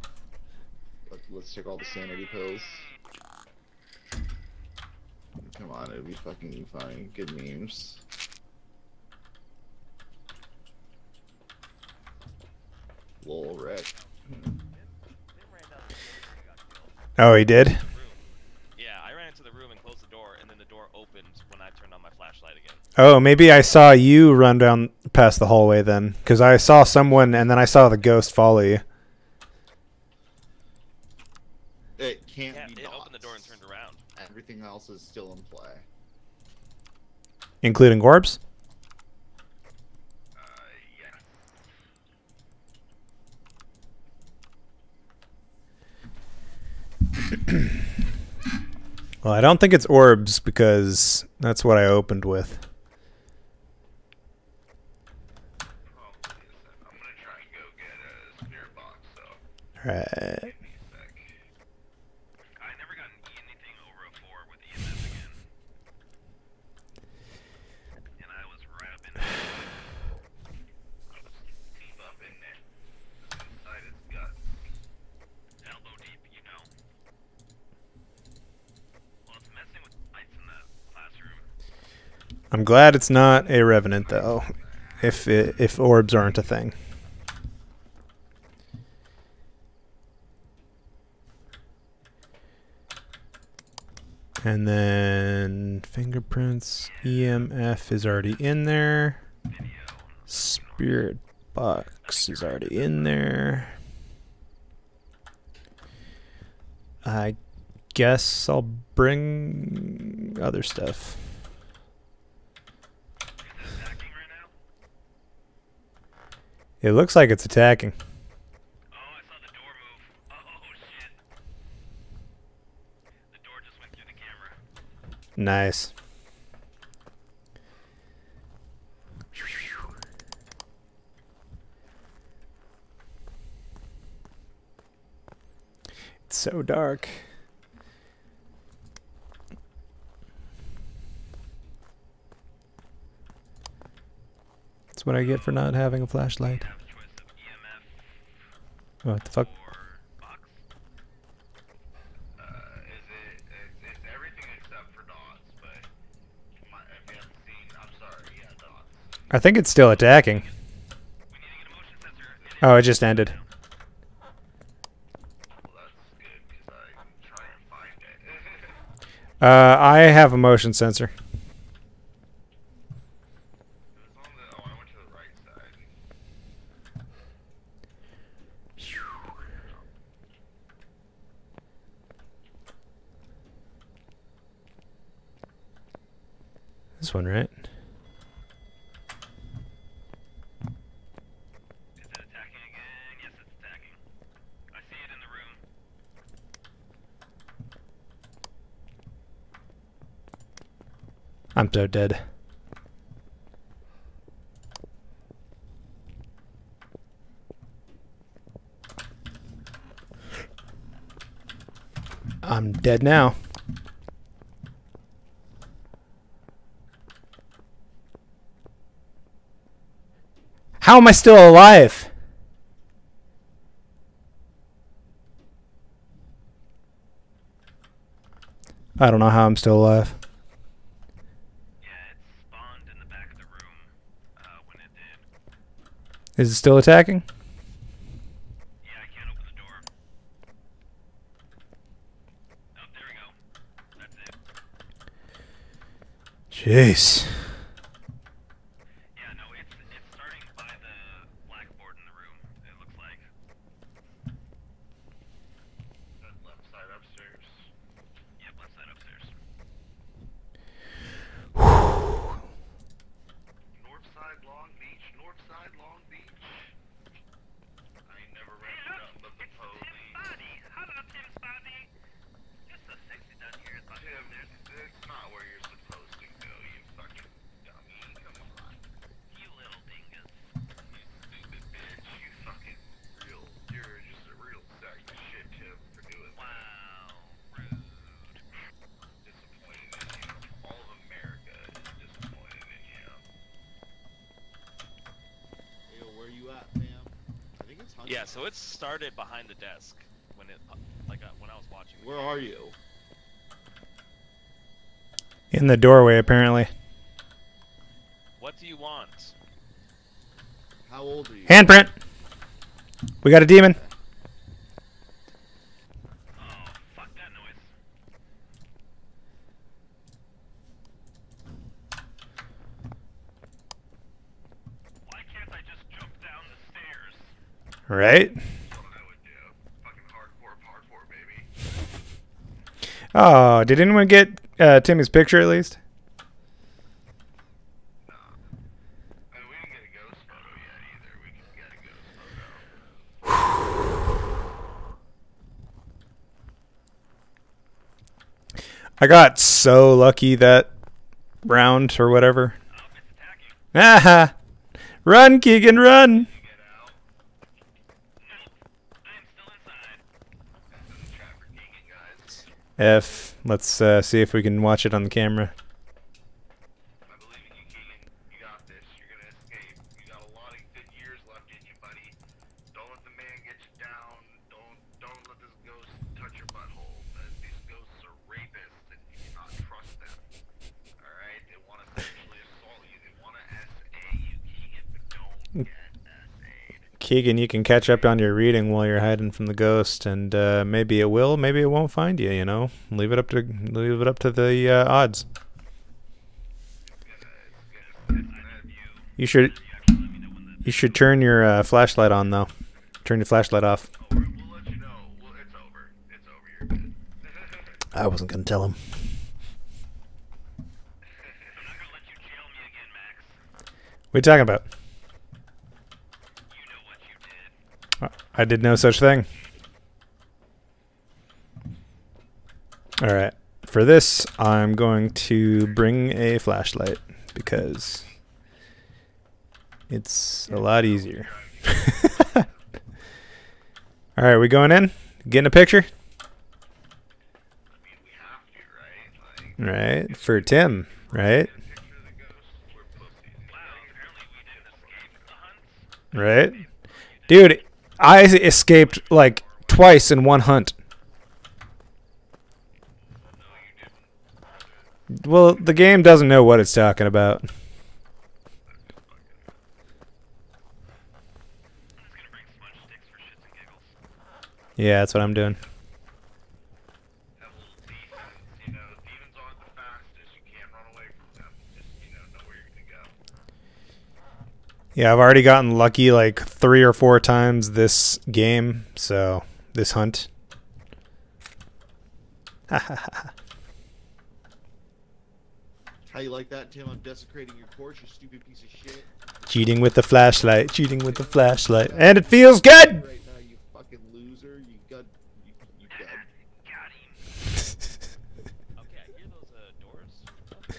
Let's, let's take all the sanity pills. Come on, it'll be fucking fine. Good memes. Lol, Rick. Oh, he did. Yeah, I ran into the room and closed the door, and then the door opened when I turned on my flashlight again. Oh, maybe I saw you run down past the hallway then, because I saw someone, and then I saw the ghost follow you. It can't Yeah, be it opened the door and turned around. Everything else is still in play. Including orbs? Uh, yeah. Well, I don't think it's orbs because that's what I opened with. Probably isn't. I'm gonna try and go get a spirit box, though. Alright. He said. I'm glad it's not a revenant though. If it, if orbs aren't a thing. And then fingerprints, EMF is already in there. Spirit box is already in there. I guess I'll bring other stuff. attacking right now? It looks like it's attacking. Oh, I saw the door move. Oh shit. The door just went through the camera. Nice. It's so dark. That's what I get for not having a flashlight. What the fuck? I think it's still attacking. Oh, it just ended. Uh, I have a motion sensor. It was on the. Oh, I went to the right side. This one, right? Is it attacking again? Yes, it's attacking. I see it the room. I'm so dead. I'm dead now. How am I still alive? I don't know how I'm still alive. Yeah, it spawned in the back of the room uh, when. Is it still attacking? Yeah, I can't open the door. Oh, there we go. That's it. Jeez. Yeah, no, it's it's starting by the blackboard in the room. It looks like. That left side upstairs. Yep, left side upstairs. North side, Long Beach. North side, Long Beach. I ain't never read nothing but the police. Body. How about Tim's body? Just so sexy down here. It's Tim, it's not where you're supposed to go, you fucking dummy. Come on. You little dingus. You stupid bitch. You fucking real. You're just a real sack of shit, Tim, for doing that. Wow. Rude. Disappointed in you. All of America is disappointed in you. Yo, where you at, fam? I think it's hunting. Yeah, so it started behind the desk when it, like, uh, when I was watching. Where are you? In the doorway, apparently. What do you want? How old are you? Handprint! We got a demon. Oh, fuck that noise. Why can't I just jump down the stairs? Right? That's what I would do. Fucking hardcore parkour, baby. Did anyone get uh, Timmy's picture at least? I got so lucky that round or whatever. Aha! Run, Keegan, run! F. Let's uh, see if we can watch it on the camera. I believe in you, Keegan. You got this. You're gonna escape. You got a lot of good years left in you, buddy. Don't let the man get you down. Don't don't let this ghost touch your butthole. Uh, these ghosts are rapists, and you cannot trust them. All right? They want to sexually Keegan, you can catch up on your reading while you're hiding from the ghost, and uh, maybe it will, maybe it won't find you. You know, leave it up to leave it up to the uh, odds. You should you should turn your uh, flashlight on though. Turn your flashlight off. We'll let you know. Well, it's over. It's over. You're good. I wasn't gonna tell him. I'm not gonna let you jail me again, Max. What are you talking about? You know what you did. I did no such thing. All right. For this, I'm going to bring a flashlight because it's a lot easier. All right, we going in? Getting a picture? I mean, we have to, right? For Tim, right? picture of the ghost. We're pussies. Wow, apparently we didn't escape the hunt. Right? Dude, I escaped like twice in one hunt. Well, the game doesn't know what it's talking about. Yeah, that's what I'm doing. Have little demons, you know, demons aren't the fastest. You can't run away from them. Just, you know, know where you're gonna go. Yeah, I've already gotten lucky like three or four times this game, so this hunt. How you like that, Tim? I'm desecrating your porch, you stupid piece of shit. cheating with the flashlight, cheating with the flashlight, and it feels good. Right now, you fucking loser. You got. You, you got. Got him. Okay, I hear those uh, doors. up there.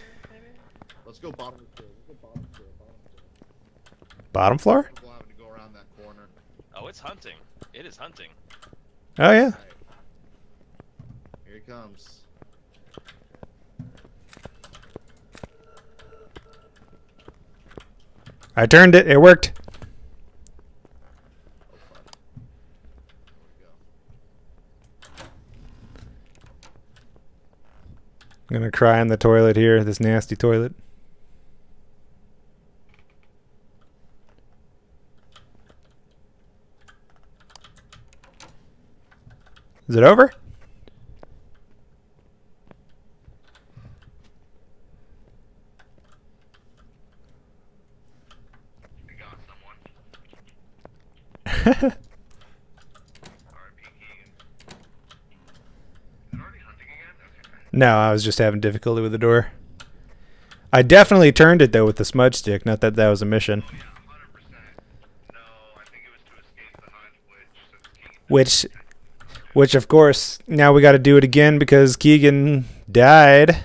Let's go bottom floor. Let's go bottom floor. Bottom floor. Bottom floor? We'll have to go around that corner. Oh, it's hunting. It is hunting. Oh yeah. Alright. Here he comes. I turned it. It worked. Oh fuck. There we go. I'm gonna cry in the toilet here. This nasty toilet. Is it over? I got someone. R.I.P. Keegan. Is it already hunting again? Okay. no, I was just having difficulty with the door. I definitely turned it though with the smudge stick. Not that that was a mission. Oh, yeah, 100%. No, I think it was to escape the hunt, which, since Keegan Which, of course, now we got to do it again because Keegan died.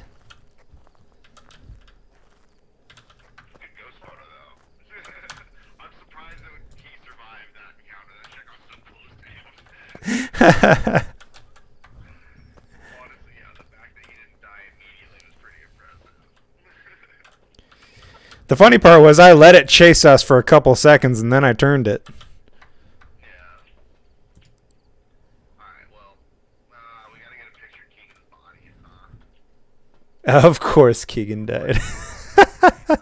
The funny part was I let it chase us for a couple seconds and then I turned it. yeah. Alright, well, uh, we gotta get a picture of Keegan's body, huh? Of course, Keegan died. Died, so. I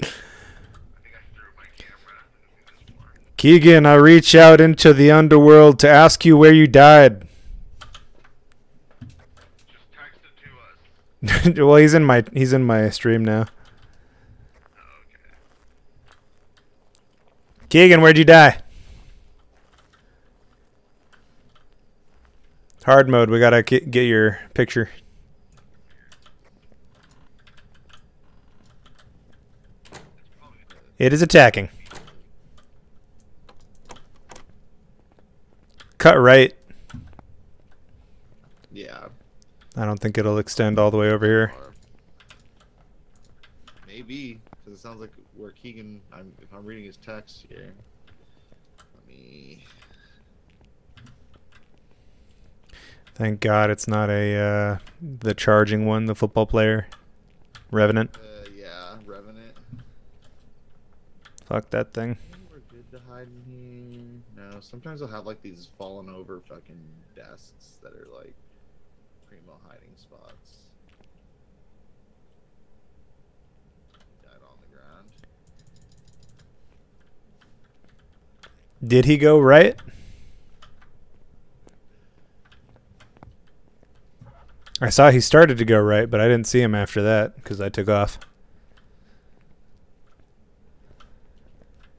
think I threw my camera in this one. Keegan, I reach out into the underworld to ask you where you died. Just text it to us. well, he's in my he's in my stream now. Okay. Keegan, where'd you die? Hard mode. We gotta get your picture. It is attacking. Cut right. Yeah. I don't think it'll extend all the way over here. Maybe, because it sounds like where Keegan. I'm, if I'm reading his text here. Let me. Thank God it's not a uh, the charging one, the football player, Revenant. Uh, yeah, Revenant. Fuck that thing. We're good to hide in here. No, sometimes I'll have like these fallen over fucking desks that are like primo hiding spots. Died on the ground. Did he go right? I saw he started to go right, but I didn't see him after that because I took off.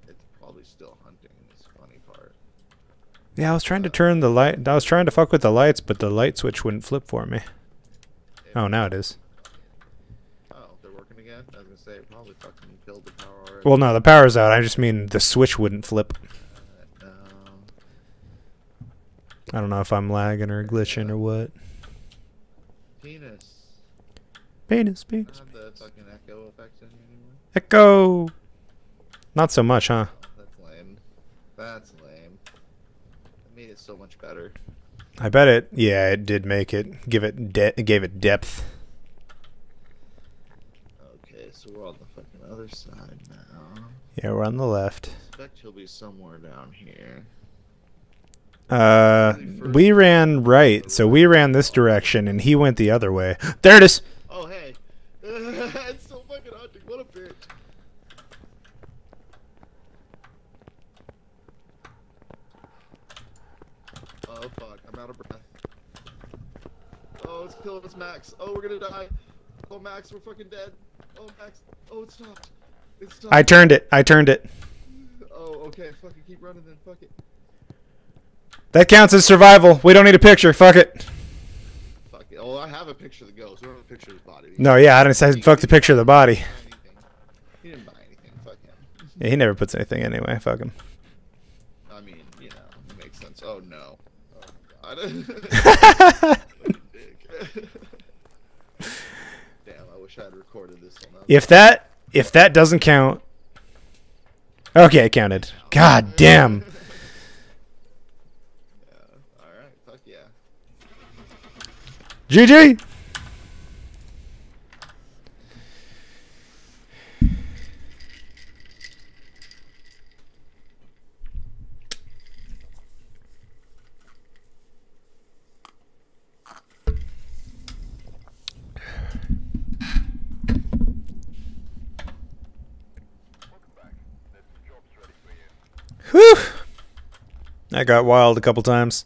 It's probably still hunting. Is the funny part. Yeah, I was trying to turn the light. I was trying to fuck with the lights, but the light switch wouldn't flip for me. Oh, now it is. Oh, they're working again. I was gonna say it probably fucking killed the power already. Well, no, the power's out. I just mean the switch wouldn't flip. Uh, no. I don't know if I'm lagging or glitching or what. Penis. Penis, penis. the fucking echo. Echo. Not so much, huh? That's lame. That's lame. It made it so much better. I bet it. Yeah, it did make it. Give it. De- it gave it depth. Okay, so we're on the fucking other side now. Yeah, we're on the left. Expect he'll be somewhere down here. Uh, we ran right, so we ran this direction, and he went the other way. There it is. Oh hey! it's so fucking hunting. What a bitch. Oh fuck! I'm out of breath. Killing us, Max. Oh, we're gonna die. Oh, Max, we're fucking dead. Oh, Max. Oh, it stopped. It stopped. I turned it. I turned it. Oh, okay. Fucking keep running then. Fuck it. That counts as survival. We don't need a picture. Fuck it. Fuck it. Oh, I have a picture of the ghost. We don't have a picture of his body. No, yeah, I didn't say fuck the picture of the body. He didn't buy anything. Fuck him. Yeah, he never puts anything anyway. Fuck him. I mean, you know, it makes sense. Oh no. Oh god. Damn, I wish I had recorded this one. If that if that doesn't count. Okay, it counted. God damn. Yeah. Alright, fuck yeah. GG. Whew. That got wild a couple times.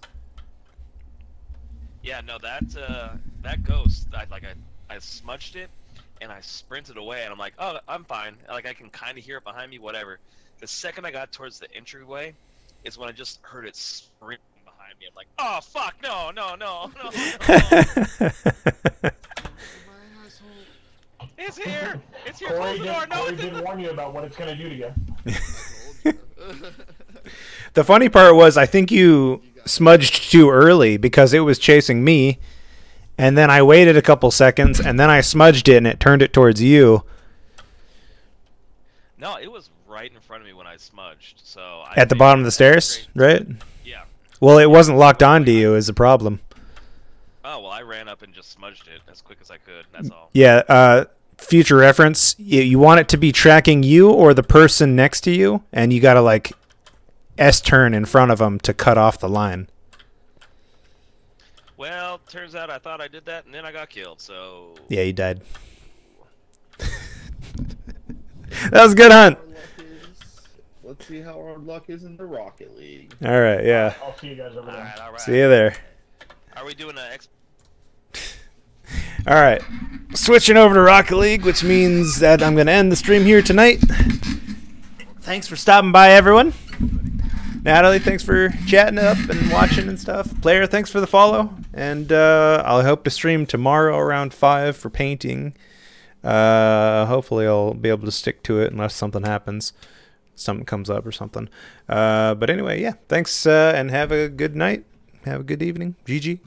Yeah, no, that uh, that ghost, I like I, I smudged it, and I sprinted away, and I'm like, oh, I'm fine. Like I can kind of hear it behind me, whatever. The second I got towards the entryway, is when I just heard it sprint behind me. I'm like, oh fuck, no, no, no, no, no. My it's here, it's here. Corey, Close the did, door. No, Corey it's in did the... warn you about what it's gonna do to you. The funny part was, I think you smudged too early because it was chasing me, and then I waited a couple seconds, and then I smudged it, and it turned it towards you. No, it was right in front of me when I smudged. So I At the bottom of the stairs, right? Yeah. Well, it wasn't locked onto you, is the problem. Oh well, I ran up and just smudged it as quick as I could. That's all. Yeah. Uh, future reference: you, you want it to be tracking you or the person next to you, and you gotta like S turn in front of them to cut off the line. Well, turns out I thought I did that, and then I got killed. So Yeah, you died. that was a good hunt. Our luck is- Let's see how our luck is in the Rocket League. All right. Yeah. I'll see you guys over there. right, all right. See you there. Are we doing an X? All right. Switching over to Rocket League, which means that I'm going to end the stream here tonight. Thanks for stopping by, everyone. Natalie, thanks for chatting up and watching and stuff. Player, thanks for the follow. And uh, I'll hope to stream tomorrow around 5 for painting. Uh, hopefully, I'll be able to stick to it unless something happens. Something comes up or something. Uh, but anyway, yeah. Thanks uh, and have a good night. Have a good evening. GG.